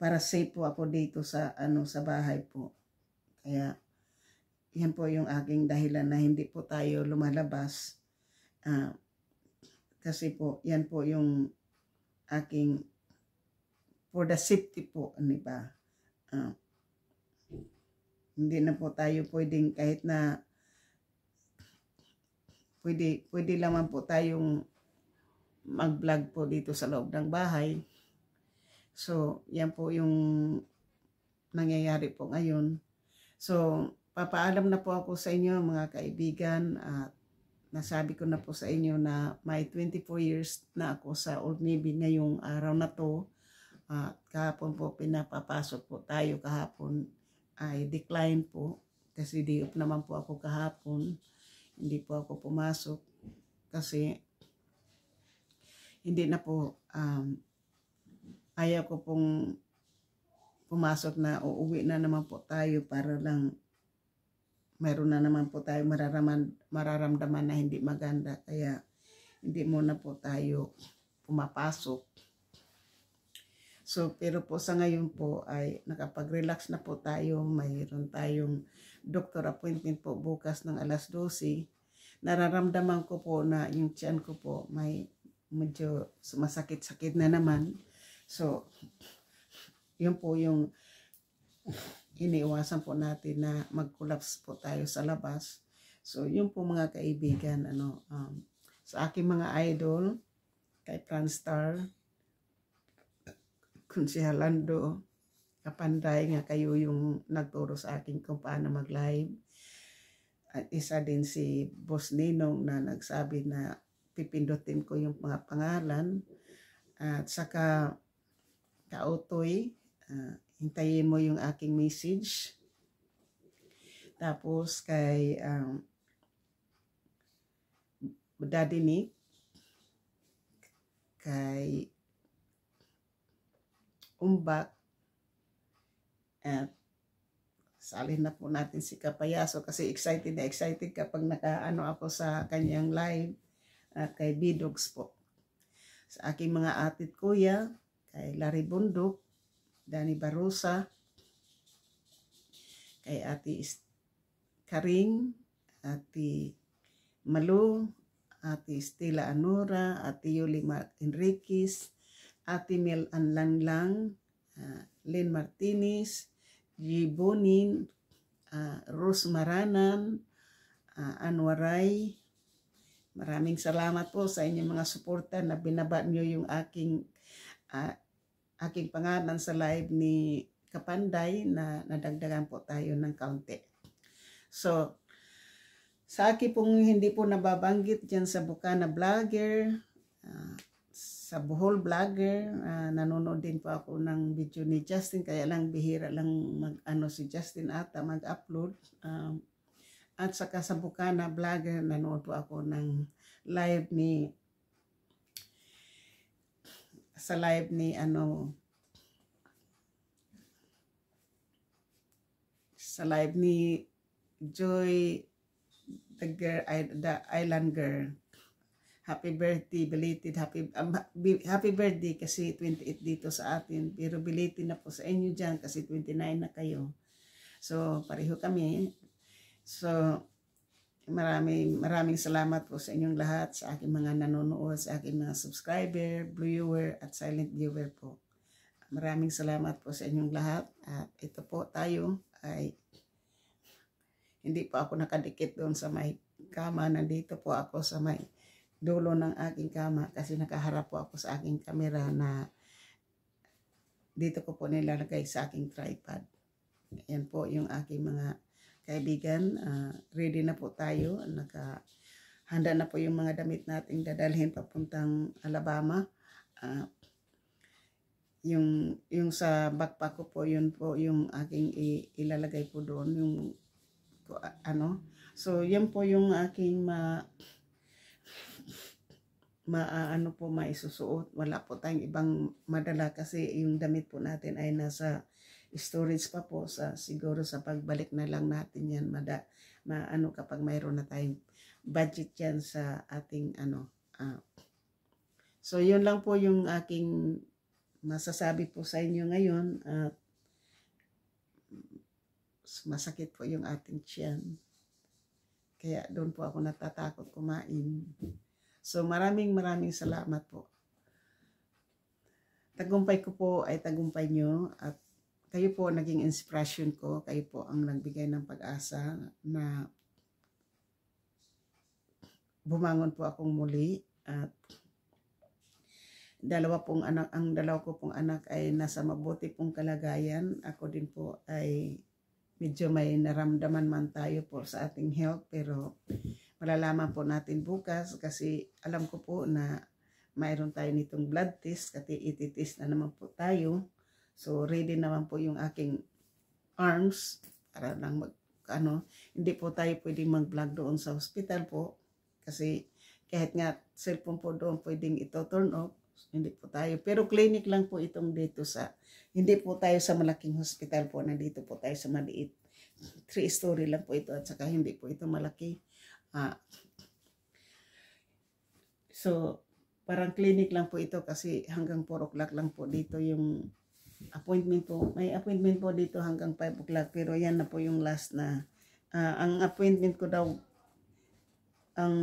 S1: para safe po ako dito sa ano sa bahay po. Kaya yan po yung aking dahilan na hindi po tayo lumalabas. Uh, kasi po, yan po yung aking for the safety po, di ba? Uh, hindi na po tayo pwedeng kahit na pwede, pwede lamang po tayong mag-vlog po dito sa loob ng bahay. So, yan po yung nangyayari po ngayon. So, papaalam na po ako sa inyo mga kaibigan at nasabi ko na po sa inyo na may 24 years na ako sa Old Navy ngayong araw na to. At kahapon po pinapapasok po tayo. Kahapon ay decline po. Kasi di naman po ako kahapon. Hindi po ako pumasok. Kasi hindi na po um, ayaw ko pong pumasok na uuwi na naman po tayo para lang mayroon na naman po tayo mararaman, mararamdaman na hindi maganda kaya hindi muna po tayo pumapasok. So, pero po sa ngayon po ay nakapag-relax na po tayo. Mayroon tayong doctor appointment po bukas ng alas 12, nararamdaman ko po na yung tiyan ko po may medyo sumasakit-sakit na naman. So, yun po yung iniiwasan po natin na mag-collapse po tayo sa labas. So, yun po mga kaibigan, ano, um, sa aking mga idol, kay Franstar, Kunsihalando, kapanday nga kayo yung nagturo sa akin kung paano mag-live. At isa din si Boss Ninong na nagsabi na pipindutin ko yung mga pangalan. At saka kautoy, uh, hintayin mo yung aking message. Tapos kay um, Daddy Nick, kay Umbak, at salin na po natin si Kapayaso kasi excited na excited kapag nakaano ako sa kanyang live at kay Bidogs po. Sa aking mga atit kuya, kay Larry Bundok, Dani Barosa, kay Ate Karing, Ate Malu, Ate Stella Anora, Ate Yuli Enriquez, Ate Mel Anlanglang, uh, Lynn Martinez, G. Bonin, uh, Rose Maranan, uh, Anwaray. Maraming salamat po sa inyong mga suporta na binaba niyo yung aking uh, aking pangalan sa live ni Kapanday na nadagdagan po tayo ng kaunti. So, sa akin pong hindi po nababanggit dyan sa Bukana Vlogger, uh, sa Bohol Vlogger. Uh, nanonood din po ako ng video ni Justin. Kaya lang bihira lang mag-ano si Justin ata mag-upload. Um, at saka sa Bukana Vlogger, nanonood po ako ng live ni sa live ni ano sa live ni Joy the girl, the island girl happy birthday, belated happy, um, happy birthday kasi 28 dito sa atin. Pero belated na po sa inyo dyan kasi 29 na kayo. So, pareho kami. So, maraming, maraming salamat po sa inyong lahat, sa aking mga nanonood, sa aking mga subscriber, viewer, at silent viewer po. Maraming salamat po sa inyong lahat. At ito po tayo ay hindi po ako nakadikit doon sa may kama. Nandito po ako sa may dulo ng aking kama kasi nakaharap po ako sa aking camera na dito ko po nilalagay sa aking tripod. Yan po yung aking mga kaibigan. Uh, ready na po tayo. Naka, handa na po yung mga damit nating dadalhin papuntang Alabama. Uh, yung yung sa backpack ko po yun po yung aking ilalagay po doon yung ano so yan po yung aking ma maano po maisusuot. Wala po tayong ibang madala kasi yung damit po natin ay nasa storage pa po sa siguro sa pagbalik na lang natin yan mada, maano kapag mayroon na tayong budget yan sa ating ano. Uh, so yun lang po yung aking masasabi po sa inyo ngayon at uh, masakit po yung ating tiyan. Kaya doon po ako natatakot kumain. So maraming maraming salamat po. Tagumpay ko po ay tagumpay nyo at kayo po naging inspiration ko. Kayo po ang nagbigay ng pag-asa na bumangon po akong muli at dalawa pong anak, ang dalawa ko pong anak ay nasa mabuti pong kalagayan. Ako din po ay medyo may naramdaman man tayo po sa ating health pero malalaman po natin bukas kasi alam ko po na mayroon tayo nitong blood test kasi ititest na naman po tayo so ready naman po yung aking arms para lang mag ano hindi po tayo pwedeng mag-vlog doon sa hospital po kasi kahit nga cellphone po doon pwedeng ito turn off hindi po tayo pero clinic lang po itong dito sa hindi po tayo sa malaking hospital po, nandito po tayo sa maliit. Three story lang po ito at saka hindi po ito malaki. Uh, so, parang clinic lang po ito kasi hanggang 4 o'clock lang po dito yung appointment po. May appointment po dito hanggang 5 o'clock pero yan na po yung last na. Uh, ang appointment ko daw, ang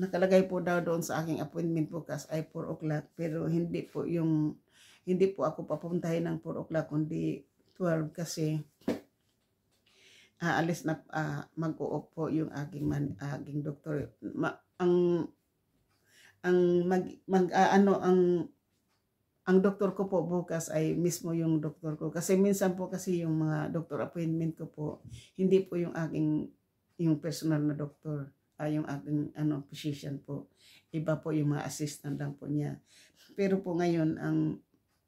S1: nakalagay po daw doon sa aking appointment bukas ay 4 o'clock pero hindi po yung hindi po ako papuntahin ng 4 o'clock kundi 12 kasi aalis na uh, mag-o po yung aking man, aking doktor Ma, ang ang mag, mag uh, ano ang ang doktor ko po bukas ay mismo yung doktor ko kasi minsan po kasi yung mga doktor appointment ko po hindi po yung aking yung personal na doktor uh, yung aking ano physician po iba po yung mga assistant lang po niya pero po ngayon ang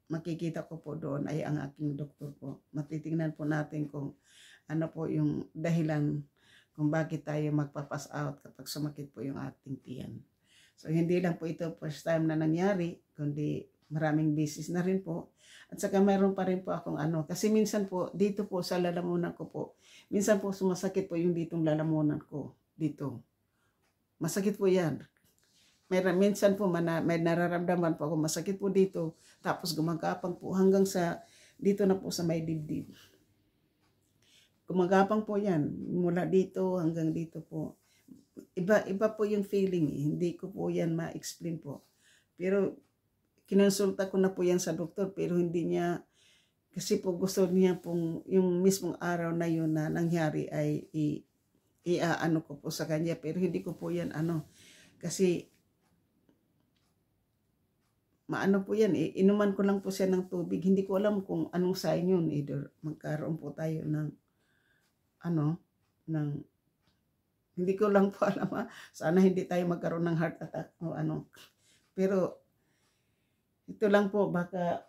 S1: makikita ko po doon ay ang aking doktor po. Matitingnan po natin kung ano po yung dahilan kung bakit tayo magpapas out kapag sumakit po yung ating tiyan. So hindi lang po ito first time na nangyari, kundi maraming business na rin po. At saka mayroon pa rin po akong ano, kasi minsan po dito po sa lalamunan ko po, minsan po sumasakit po yung ditong lalamunan ko, dito. Masakit po yan. May, minsan po man, may nararamdaman po ako, masakit po dito, tapos gumagapang po hanggang sa, dito na po sa may dibdib. Gumagapang po yan, mula dito hanggang dito po. Iba, iba po yung feeling, eh. hindi ko po yan ma-explain po. Pero, kinonsulta ko na po yan sa doktor, pero hindi niya, kasi po gusto niya pong, yung mismong araw na yun na nangyari ay i, i-ano ko po sa kanya, pero hindi ko po yan ano, kasi maano po yan, eh, inuman ko lang po siya ng tubig. Hindi ko alam kung anong sign yun. Either magkaroon po tayo ng, ano, ng, hindi ko lang po alam ha. Sana hindi tayo magkaroon ng heart attack o ano. Pero, ito lang po, baka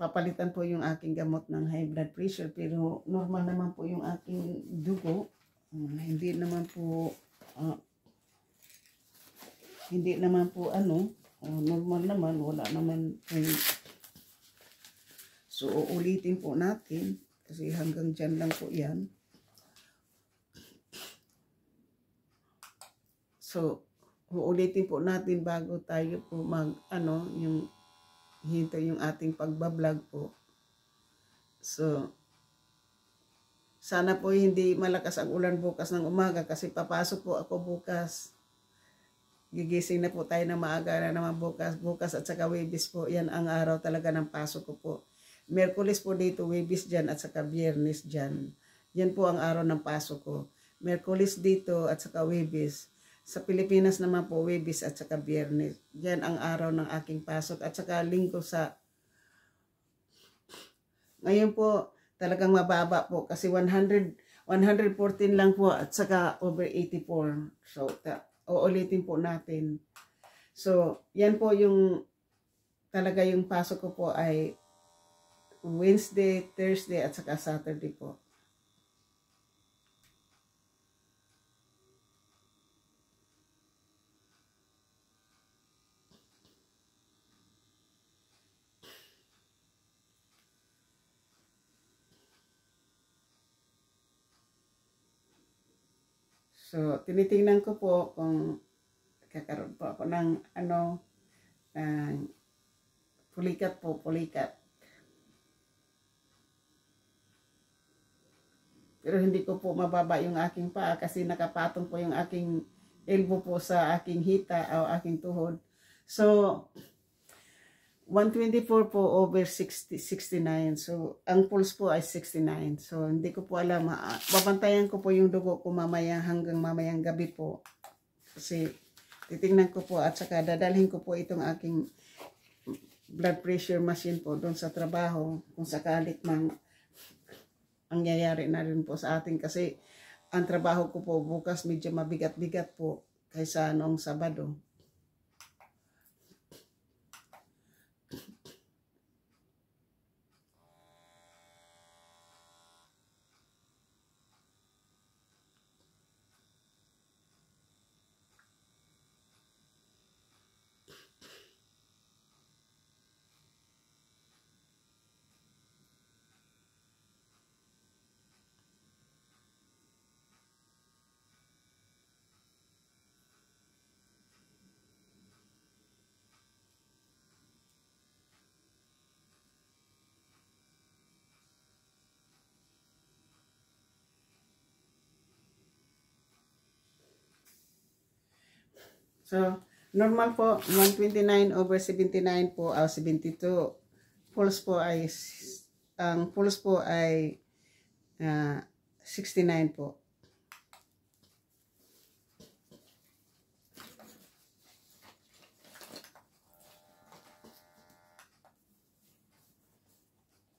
S1: papalitan po yung aking gamot ng high blood pressure. Pero, normal naman po yung aking dugo. Uh, hindi naman po, uh, hindi naman po ano, Uh, normal naman, wala naman ay So, uulitin po natin kasi hanggang dyan lang po yan. So, uulitin po natin bago tayo po mag, ano, yung hintay yung ating pagbablog po. So, sana po hindi malakas ang ulan bukas ng umaga kasi papasok po ako bukas gigising na po tayo na maaga na naman bukas, bukas at saka Webis po. Yan ang araw talaga ng pasok ko po. Merkulis po dito, Webis dyan at saka Biyernes dyan. Yan po ang araw ng pasok ko. Merkulis dito at saka Webis. Sa Pilipinas naman po, Webis at saka Biyernes. Yan ang araw ng aking pasok. At saka linggo sa... Ngayon po, talagang mababa po kasi 100, 114 lang po at saka over 84. So, uulitin po natin. So, yan po yung talaga yung pasok ko po ay Wednesday, Thursday at saka Saturday po. So, tinitingnan ko po kung kakaroon po ako ng ano, ng pulikat po, pulikat. Pero hindi ko po mababa yung aking paa kasi nakapatong po yung aking elbow po sa aking hita o aking tuhod. So, 124 po over 60, 69. So, ang pulse po ay 69. So, hindi ko po alam. Babantayan ko po yung dugo ko mamaya hanggang mamayang gabi po. Kasi, titingnan ko po at saka dadalhin ko po itong aking blood pressure machine po doon sa trabaho kung sakalit mang ang nangyayari na rin po sa atin kasi ang trabaho ko po bukas medyo mabigat-bigat po kaysa noong Sabado. So, normal po, 129 over 79 po, uh, 72. Pulse po ay, ang pulse po ay uh, 69 po.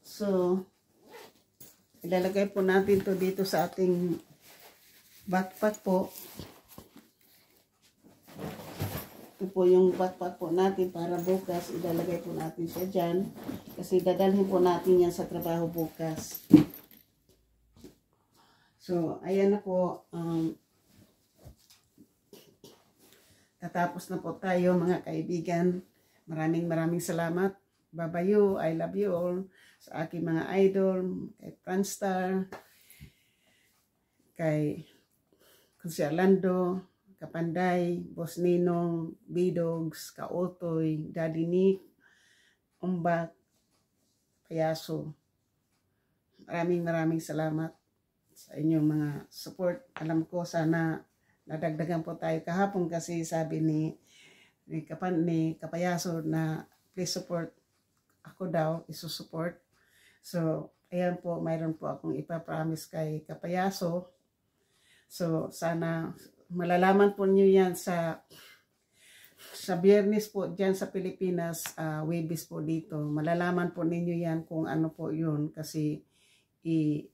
S1: So, ilalagay po natin to dito sa ating backpack po. Ito po yung backpack po natin para bukas. Ilalagay po natin siya dyan. Kasi dadalhin po natin yan sa trabaho bukas. So, ayan na po. Um, tatapos na po tayo mga kaibigan. Maraming maraming salamat. Babayo, I love you all. Sa aking mga idol, kay Franstar, kay Kunsi Orlando, Kapanday, Boss Ninong, Bidogs, Kaotoy, Daddy Nick, Umbak, Payaso. Maraming maraming salamat sa inyong mga support. Alam ko sana nadagdagan po tayo kahapon kasi sabi ni ni, Kapan, ni Kapayaso na please support ako daw, isusupport. So, ayan po, mayroon po akong ipapromise kay Kapayaso. So, sana malalaman po niyo yan sa sa biyernes po dyan sa Pilipinas, uh, Webis po dito. Malalaman po ninyo yan kung ano po yun kasi i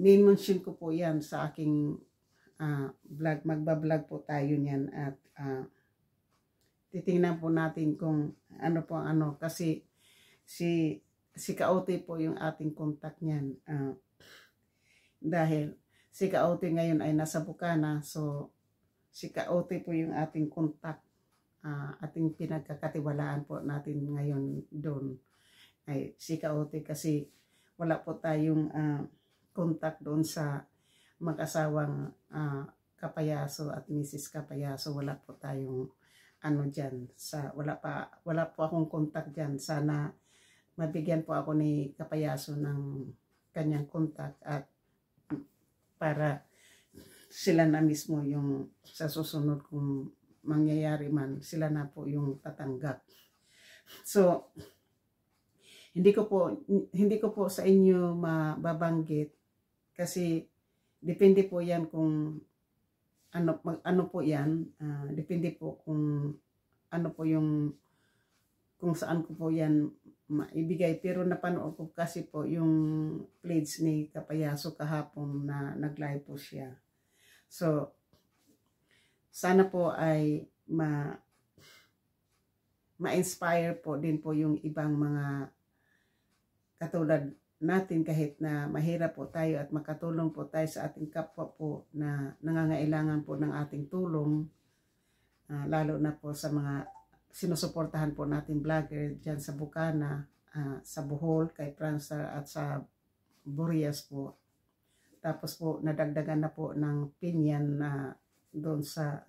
S1: mention ko po yan sa aking uh, vlog. Magbablog po tayo niyan at uh, titingnan po natin kung ano po ang ano kasi si si Kaote po yung ating contact niyan. Uh, dahil si Kaote ngayon ay nasa Bukana. So, si Kaote po yung ating contact, uh, ating pinagkakatiwalaan po natin ngayon doon. Ay si Kaote kasi wala po tayong uh, contact doon sa mag-asawang uh, Kapayaso at Mrs. Kapayaso. Wala po tayong ano diyan sa wala pa wala po akong contact diyan. Sana mabigyan po ako ni Kapayaso ng kanyang contact at para sila na mismo yung sa susunod kung mangyayari man, sila na po yung tatanggap. So, hindi ko po hindi ko po sa inyo mababanggit kasi depende po 'yan kung ano ano po 'yan, uh, depende po kung ano po yung kung saan ko po 'yan maibigay. Pero napanood ko kasi po yung pledge ni Kapayaso kahapon na nag-live po siya. So, sana po ay ma ma-inspire po din po yung ibang mga katulad natin kahit na mahirap po tayo at makatulong po tayo sa ating kapwa po na nangangailangan po ng ating tulong uh, lalo na po sa mga sinusuportahan po natin vlogger dyan sa Bukana, uh, sa Bohol, kay Prancer at sa Burias po. tapos po nadagdagan na po ng pinyan na doon sa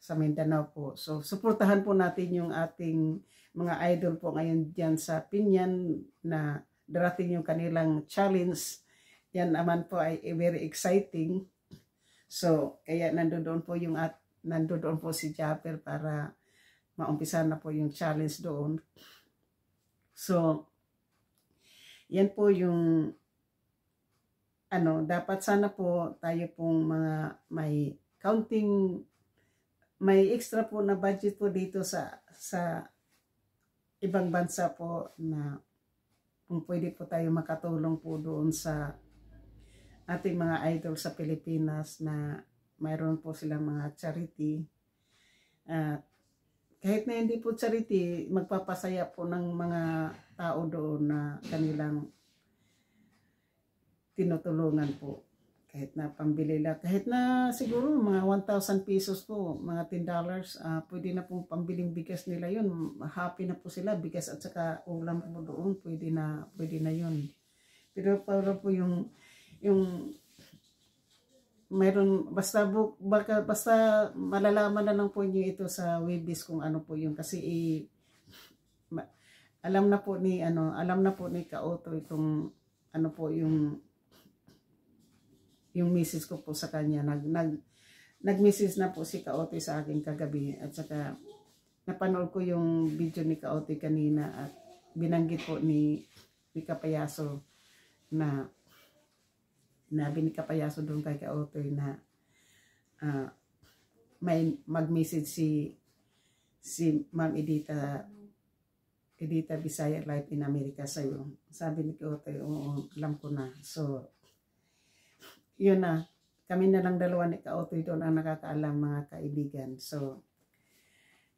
S1: sa Mindanao po. So suportahan po natin yung ating mga idol po ngayon diyan sa Pinyan na darating yung kanilang challenge. Yan naman po ay very exciting. So kaya nandoon po yung at nandoon po si Japper para maumpisa na po yung challenge doon. So yan po yung ano, dapat sana po tayo pong mga may counting may extra po na budget po dito sa sa ibang bansa po na kung pwede po tayo makatulong po doon sa ating mga idol sa Pilipinas na mayroon po silang mga charity. At kahit na hindi po charity, magpapasaya po ng mga tao doon na kanilang tinutulungan po. Kahit na pambili lang. Kahit na siguro mga 1,000 pesos po, mga 10 dollars, uh, pwede na pong pambiling bigas nila yun. Happy na po sila. Bigas at saka ulam po doon, pwede na, pwede na yun. Pero para po yung, yung mayroon basta bu, baka, basta malalaman na lang po niyo ito sa Webis kung ano po yung kasi i, ma, alam na po ni ano alam na po ni Kaoto itong ano po yung yung misis ko po sa kanya. Nag, nag, nag-message na po si Kaote sa akin kagabi. At saka napanood ko yung video ni Kaote kanina at binanggit po ni, ni Kapayaso na nabi ni Kapayaso doon kay Kaote na uh, may mag-message si si Ma'am Edita Edita Bisaya Life in America sa'yo. Sabi ni Kaote, oo, alam ko na. So, yun na, kami na lang dalawa ni Kaotoy doon ang nakakaalam mga kaibigan. So,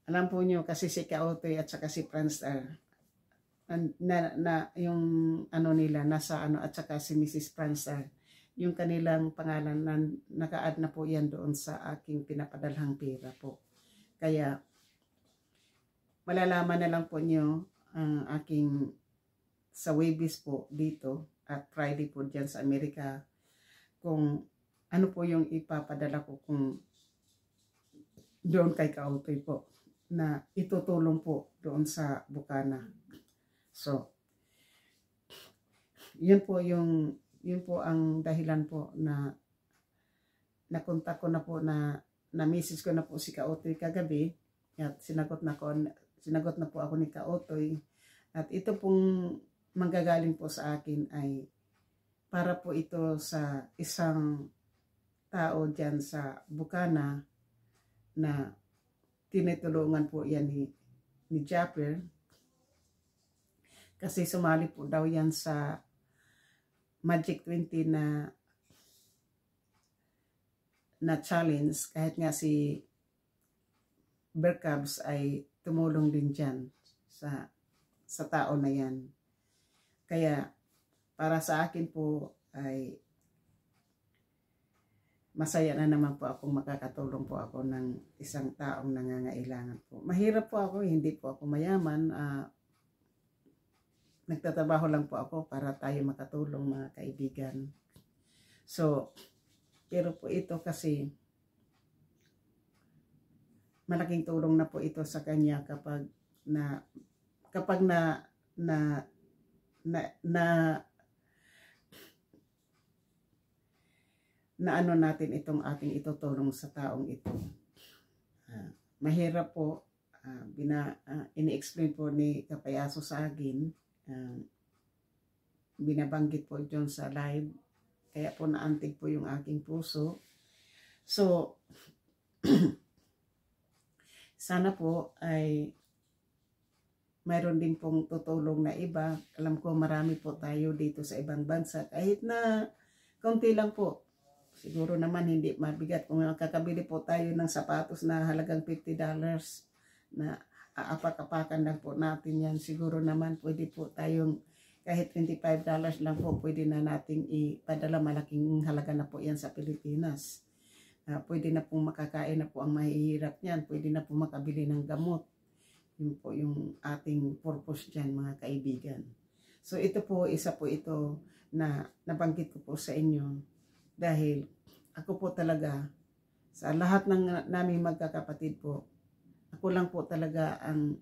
S1: alam po nyo kasi si Kaotoy at saka si Franstar, na, na yung ano nila, nasa ano, at saka si Mrs. Franstar, yung kanilang pangalan na naka-add na po yan doon sa aking pinapadalhang pera po. Kaya, malalaman na lang po nyo ang aking sa Webis po dito at Friday po dyan sa Amerika kung ano po yung ipapadala ko kung doon kay Kautoy po na itutulong po doon sa Bukana. So, yun po yung yun po ang dahilan po na nakontak ko na po na na message ko na po si Kaotoy kagabi. At sinagot na ko sinagot na po ako ni Kaotoy. At ito pong manggagaling po sa akin ay para po ito sa isang tao dyan sa Bukana na tinutulungan po yan ni, ni Japper. Kasi sumali po daw yan sa Magic 20 na na challenge kahit nga si Berkabs ay tumulong din dyan sa sa tao na yan. Kaya para sa akin po ay masaya na naman po akong makakatulong po ako ng isang taong nangangailangan po. Mahirap po ako, hindi po ako mayaman. Uh, nagtatrabaho lang po ako para tayo makatulong mga kaibigan. So, pero po ito kasi malaking tulong na po ito sa kanya kapag na kapag na na na, na na ano natin itong ating itutulong sa taong ito. Uh, mahirap po, uh, uh, ini-explain po ni Kapayaso sa akin, uh, binabanggit po dyan sa live, kaya po naantig po yung aking puso. So, sana po ay mayroon din pong tutulong na iba. Alam ko marami po tayo dito sa ibang bansa. Kahit na konti lang po, Siguro naman hindi mabigat kung kakabili po tayo ng sapatos na halagang $50 na aapak-apakan lang po natin yan. Siguro naman pwede po tayong kahit $25 lang po pwede na nating ipadala malaking halaga na po yan sa Pilipinas. Uh, pwede na pong makakain na po ang mahihirap niyan. Pwede na po makabili ng gamot. Yun po yung ating purpose dyan mga kaibigan. So ito po, isa po ito na nabanggit ko po sa inyo Dahil ako po talaga, sa lahat ng naming magkakapatid po, ako lang po talaga ang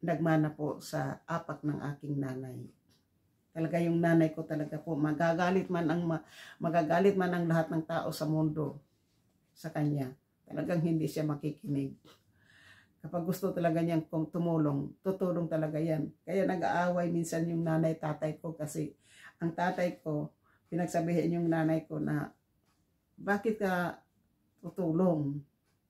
S1: nagmana po sa apak ng aking nanay. Talaga yung nanay ko talaga po, magagalit man ang magagalit man ang lahat ng tao sa mundo sa kanya. Talagang hindi siya makikinig. Kapag gusto talaga niyang kung tumulong, tutulong talaga yan. Kaya nag-aaway minsan yung nanay tatay ko kasi ang tatay ko, pinagsabihin yung nanay ko na bakit ka tutulong?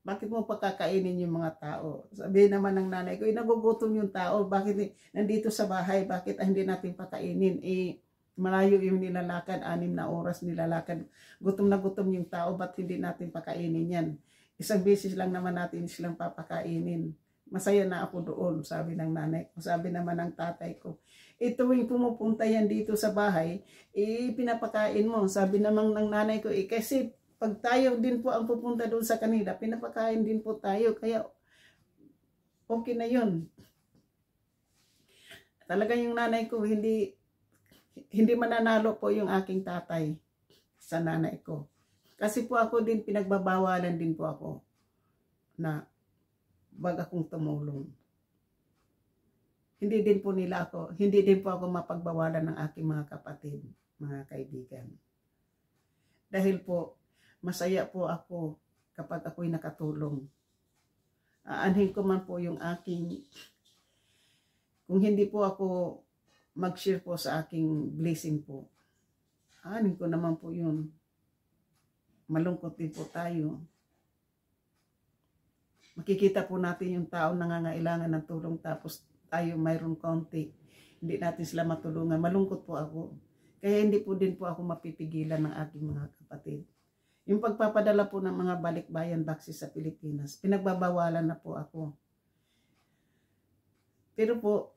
S1: Bakit mo pagkakainin yung mga tao? Sabi naman ng nanay ko, eh, nagugutom yung tao. Bakit nandito sa bahay? Bakit ah, hindi natin pakainin? Eh, malayo yung nilalakad, anim na oras nilalakad. Gutom na gutom yung tao, ba't hindi natin pakainin yan? Isang beses lang naman natin silang papakainin. Masaya na ako doon, sabi ng nanay ko. Sabi naman ng tatay ko, ito yung pumupunta yan dito sa bahay, eh, pinapakain mo. Sabi naman ng nanay ko, eh, kasi pag tayo din po ang pupunta doon sa kanila, pinapakain din po tayo. Kaya, okay na yun. Talaga yung nanay ko, hindi, hindi mananalo po yung aking tatay sa nanay ko. Kasi po ako din, pinagbabawalan din po ako na wag akong tumulong. Hindi din po nila ako, hindi din po ako mapagbawalan ng aking mga kapatid, mga kaibigan. Dahil po, masaya po ako kapag ako'y nakatulong. Aanhin ko man po yung aking, kung hindi po ako mag-share po sa aking blessing po, aanhin ko naman po yun. Malungkot din po tayo. Makikita po natin yung tao nangangailangan ng tulong tapos tayo mayroong konti. Hindi natin sila matulungan. Malungkot po ako. Kaya hindi po din po ako mapipigilan ng aking mga kapatid. Yung pagpapadala po ng mga balikbayan boxes sa Pilipinas, pinagbabawalan na po ako. Pero po,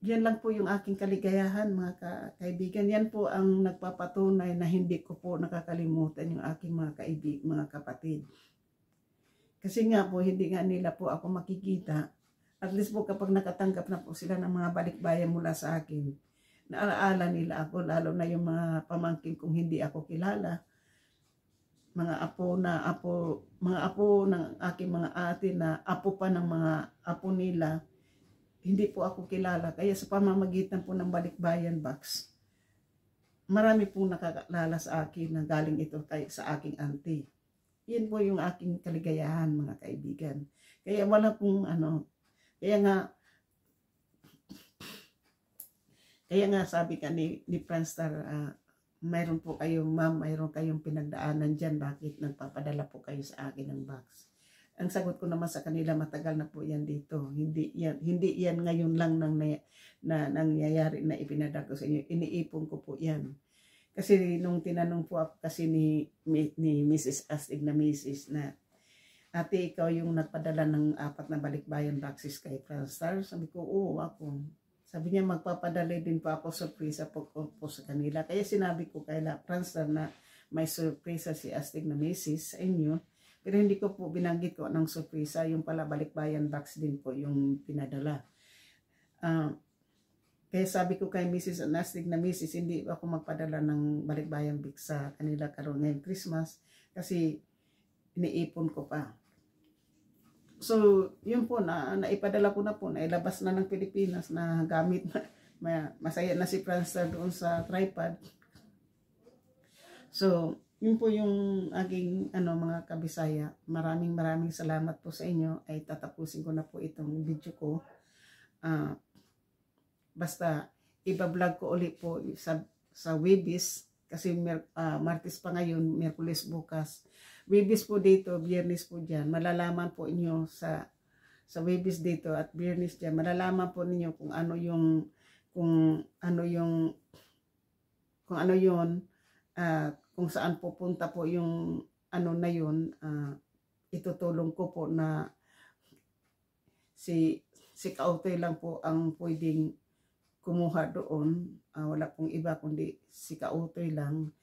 S1: yan lang po yung aking kaligayahan mga ka kaibigan. Yan po ang nagpapatunay na hindi ko po nakakalimutan yung aking mga kaibig, mga kapatid. Kasi nga po, hindi nga nila po ako makikita. At least po kapag nakatanggap na po sila ng mga balikbayan mula sa akin, naalaala nila ako, lalo na yung mga pamangkin kung hindi ako kilala mga apo na apo, mga apo ng aking mga ate na apo pa ng mga apo nila, hindi po ako kilala. Kaya sa pamamagitan po ng balikbayan box, marami pong nakakalala sa akin na galing ito kay, sa aking auntie. Yan po yung aking kaligayahan mga kaibigan. Kaya wala pong ano, kaya nga, kaya nga sabi ka ni, ni Franstar, uh, mayroon po kayong ma'am, mayroon kayong pinagdaanan dyan, bakit nagpapadala po kayo sa akin ng box? Ang sagot ko naman sa kanila, matagal na po yan dito. Hindi yan, hindi yan ngayon lang nang na, na nangyayari na ipinadala ko sa inyo. Iniipon ko po yan. Kasi nung tinanong po ako kasi ni, ni Mrs. Astig na Mrs. na ate ikaw yung nagpadala ng apat na balikbayan boxes kay Franstar. Sabi ko, oo ako. Sabi niya, magpapadali din pa ako surpresa po, po, po sa kanila. Kaya sinabi ko kay La Franstar na may surpresa si Astig na Macy's sa inyo. Pero hindi ko po binanggit ko ng surpresa. Yung pala balikbayan box din po yung pinadala. Uh, kaya sabi ko kay Mrs. Astig na Mrs. Hindi ako magpadala ng balikbayan box sa kanila karon ngayong Christmas. Kasi iniipon ko pa. So, yun po na naipadala ko na po, nailabas na ng Pilipinas na gamit na masaya na si Franstar doon sa tripod. So, yun po yung aking ano mga kabisaya. Maraming maraming salamat po sa inyo. Ay tatapusin ko na po itong video ko. Uh, basta iba-vlog ko ulit po sa sa Webis kasi uh, Martes pa ngayon, Merkules bukas. Webis po dito, Biyernes po diyan. Malalaman po inyo sa sa Webis dito at Biyernes diyan. Malalaman po ninyo kung ano yung kung ano yung kung ano yon uh, kung saan pupunta po yung ano na yun uh, itutulong ko po na si si Kautoy lang po ang pwedeng kumuha doon. Uh, wala pong iba kundi si Kautoy lang.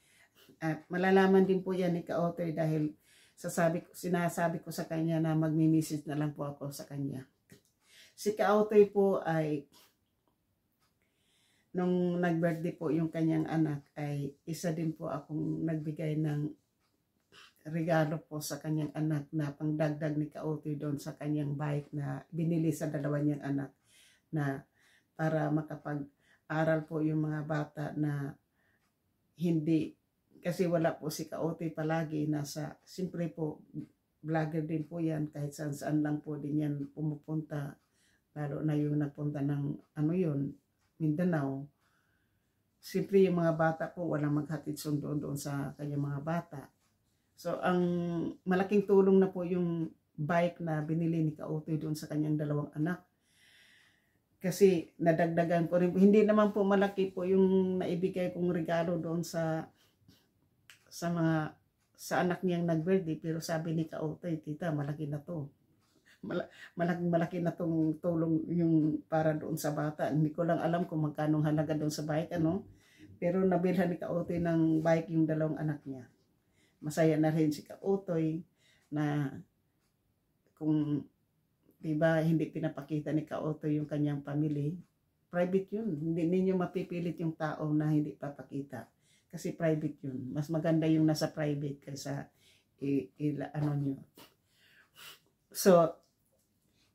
S1: At malalaman din po yan ni Kaotoy dahil sasabi, sinasabi ko sa kanya na magmi-message na lang po ako sa kanya. Si Kaotoy po ay nung nag-birthday po yung kanyang anak ay isa din po akong nagbigay ng regalo po sa kanyang anak na pangdagdag ni Kautoy doon sa kanyang bike na binili sa dalawa niyang anak na para makapag-aral po yung mga bata na hindi kasi wala po si Kautoy palagi nasa siyempre po vlogger din po yan kahit saan saan lang po din yan pumupunta lalo na yung nagpunta ng ano yun Mindanao, siyempre yung mga bata po walang maghatid sundo doon sa kanyang mga bata. So ang malaking tulong na po yung bike na binili ni Kautoy doon sa kanyang dalawang anak. Kasi nadagdagan po rin. Hindi naman po malaki po yung naibigay kong regalo doon sa sa mga sa anak niyang nag-birthday pero sabi ni Kautoy, tita, malaki na to malaking malaki na tong tulong yung para doon sa bata. Hindi ko lang alam kung magkano halaga doon sa bike ano. Pero nabilhan ni Kautoy ng bike yung dalawang anak niya. Masaya na rin si Kautoy na kung diba hindi pinapakita ni Kautoy yung kanyang family. Private yun. Hindi ninyo mapipilit yung tao na hindi papakita. Kasi private yun. Mas maganda yung nasa private kaysa i, i ano nyo. So,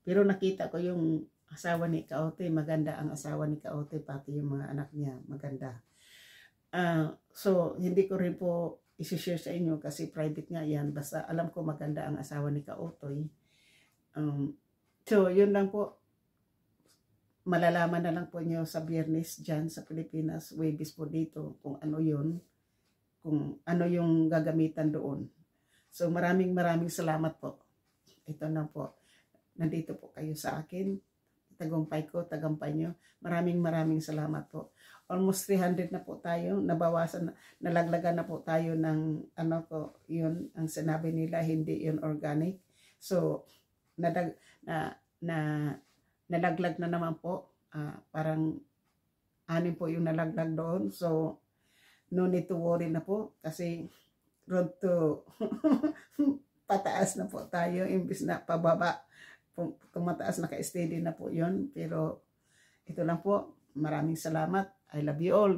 S1: pero nakita ko yung asawa ni Kaote, maganda ang asawa ni Kaote, pati yung mga anak niya, maganda. Uh, so, hindi ko rin po isi-share sa inyo kasi private nga yan. Basta alam ko maganda ang asawa ni Kaotoy. Um, so, yun lang po. Malalaman na lang po nyo sa biyernes dyan sa Pilipinas, Webis po dito, kung ano yun, kung ano yung gagamitan doon. So, maraming maraming salamat po. Ito na po nandito po kayo sa akin. Tagumpay ko, tagumpay nyo. Maraming maraming salamat po. Almost 300 na po tayo. Nabawasan, nalaglagan na po tayo ng ano ko, yun, ang sinabi nila, hindi yun organic. So, nadag, na, na, nalaglag na naman po. Uh, parang anin po yung nalaglag doon. So, no need to worry na po kasi road to pataas na po tayo imbis na pababa tumataas, naka-steady na po yon Pero ito lang po, maraming salamat. I love you all.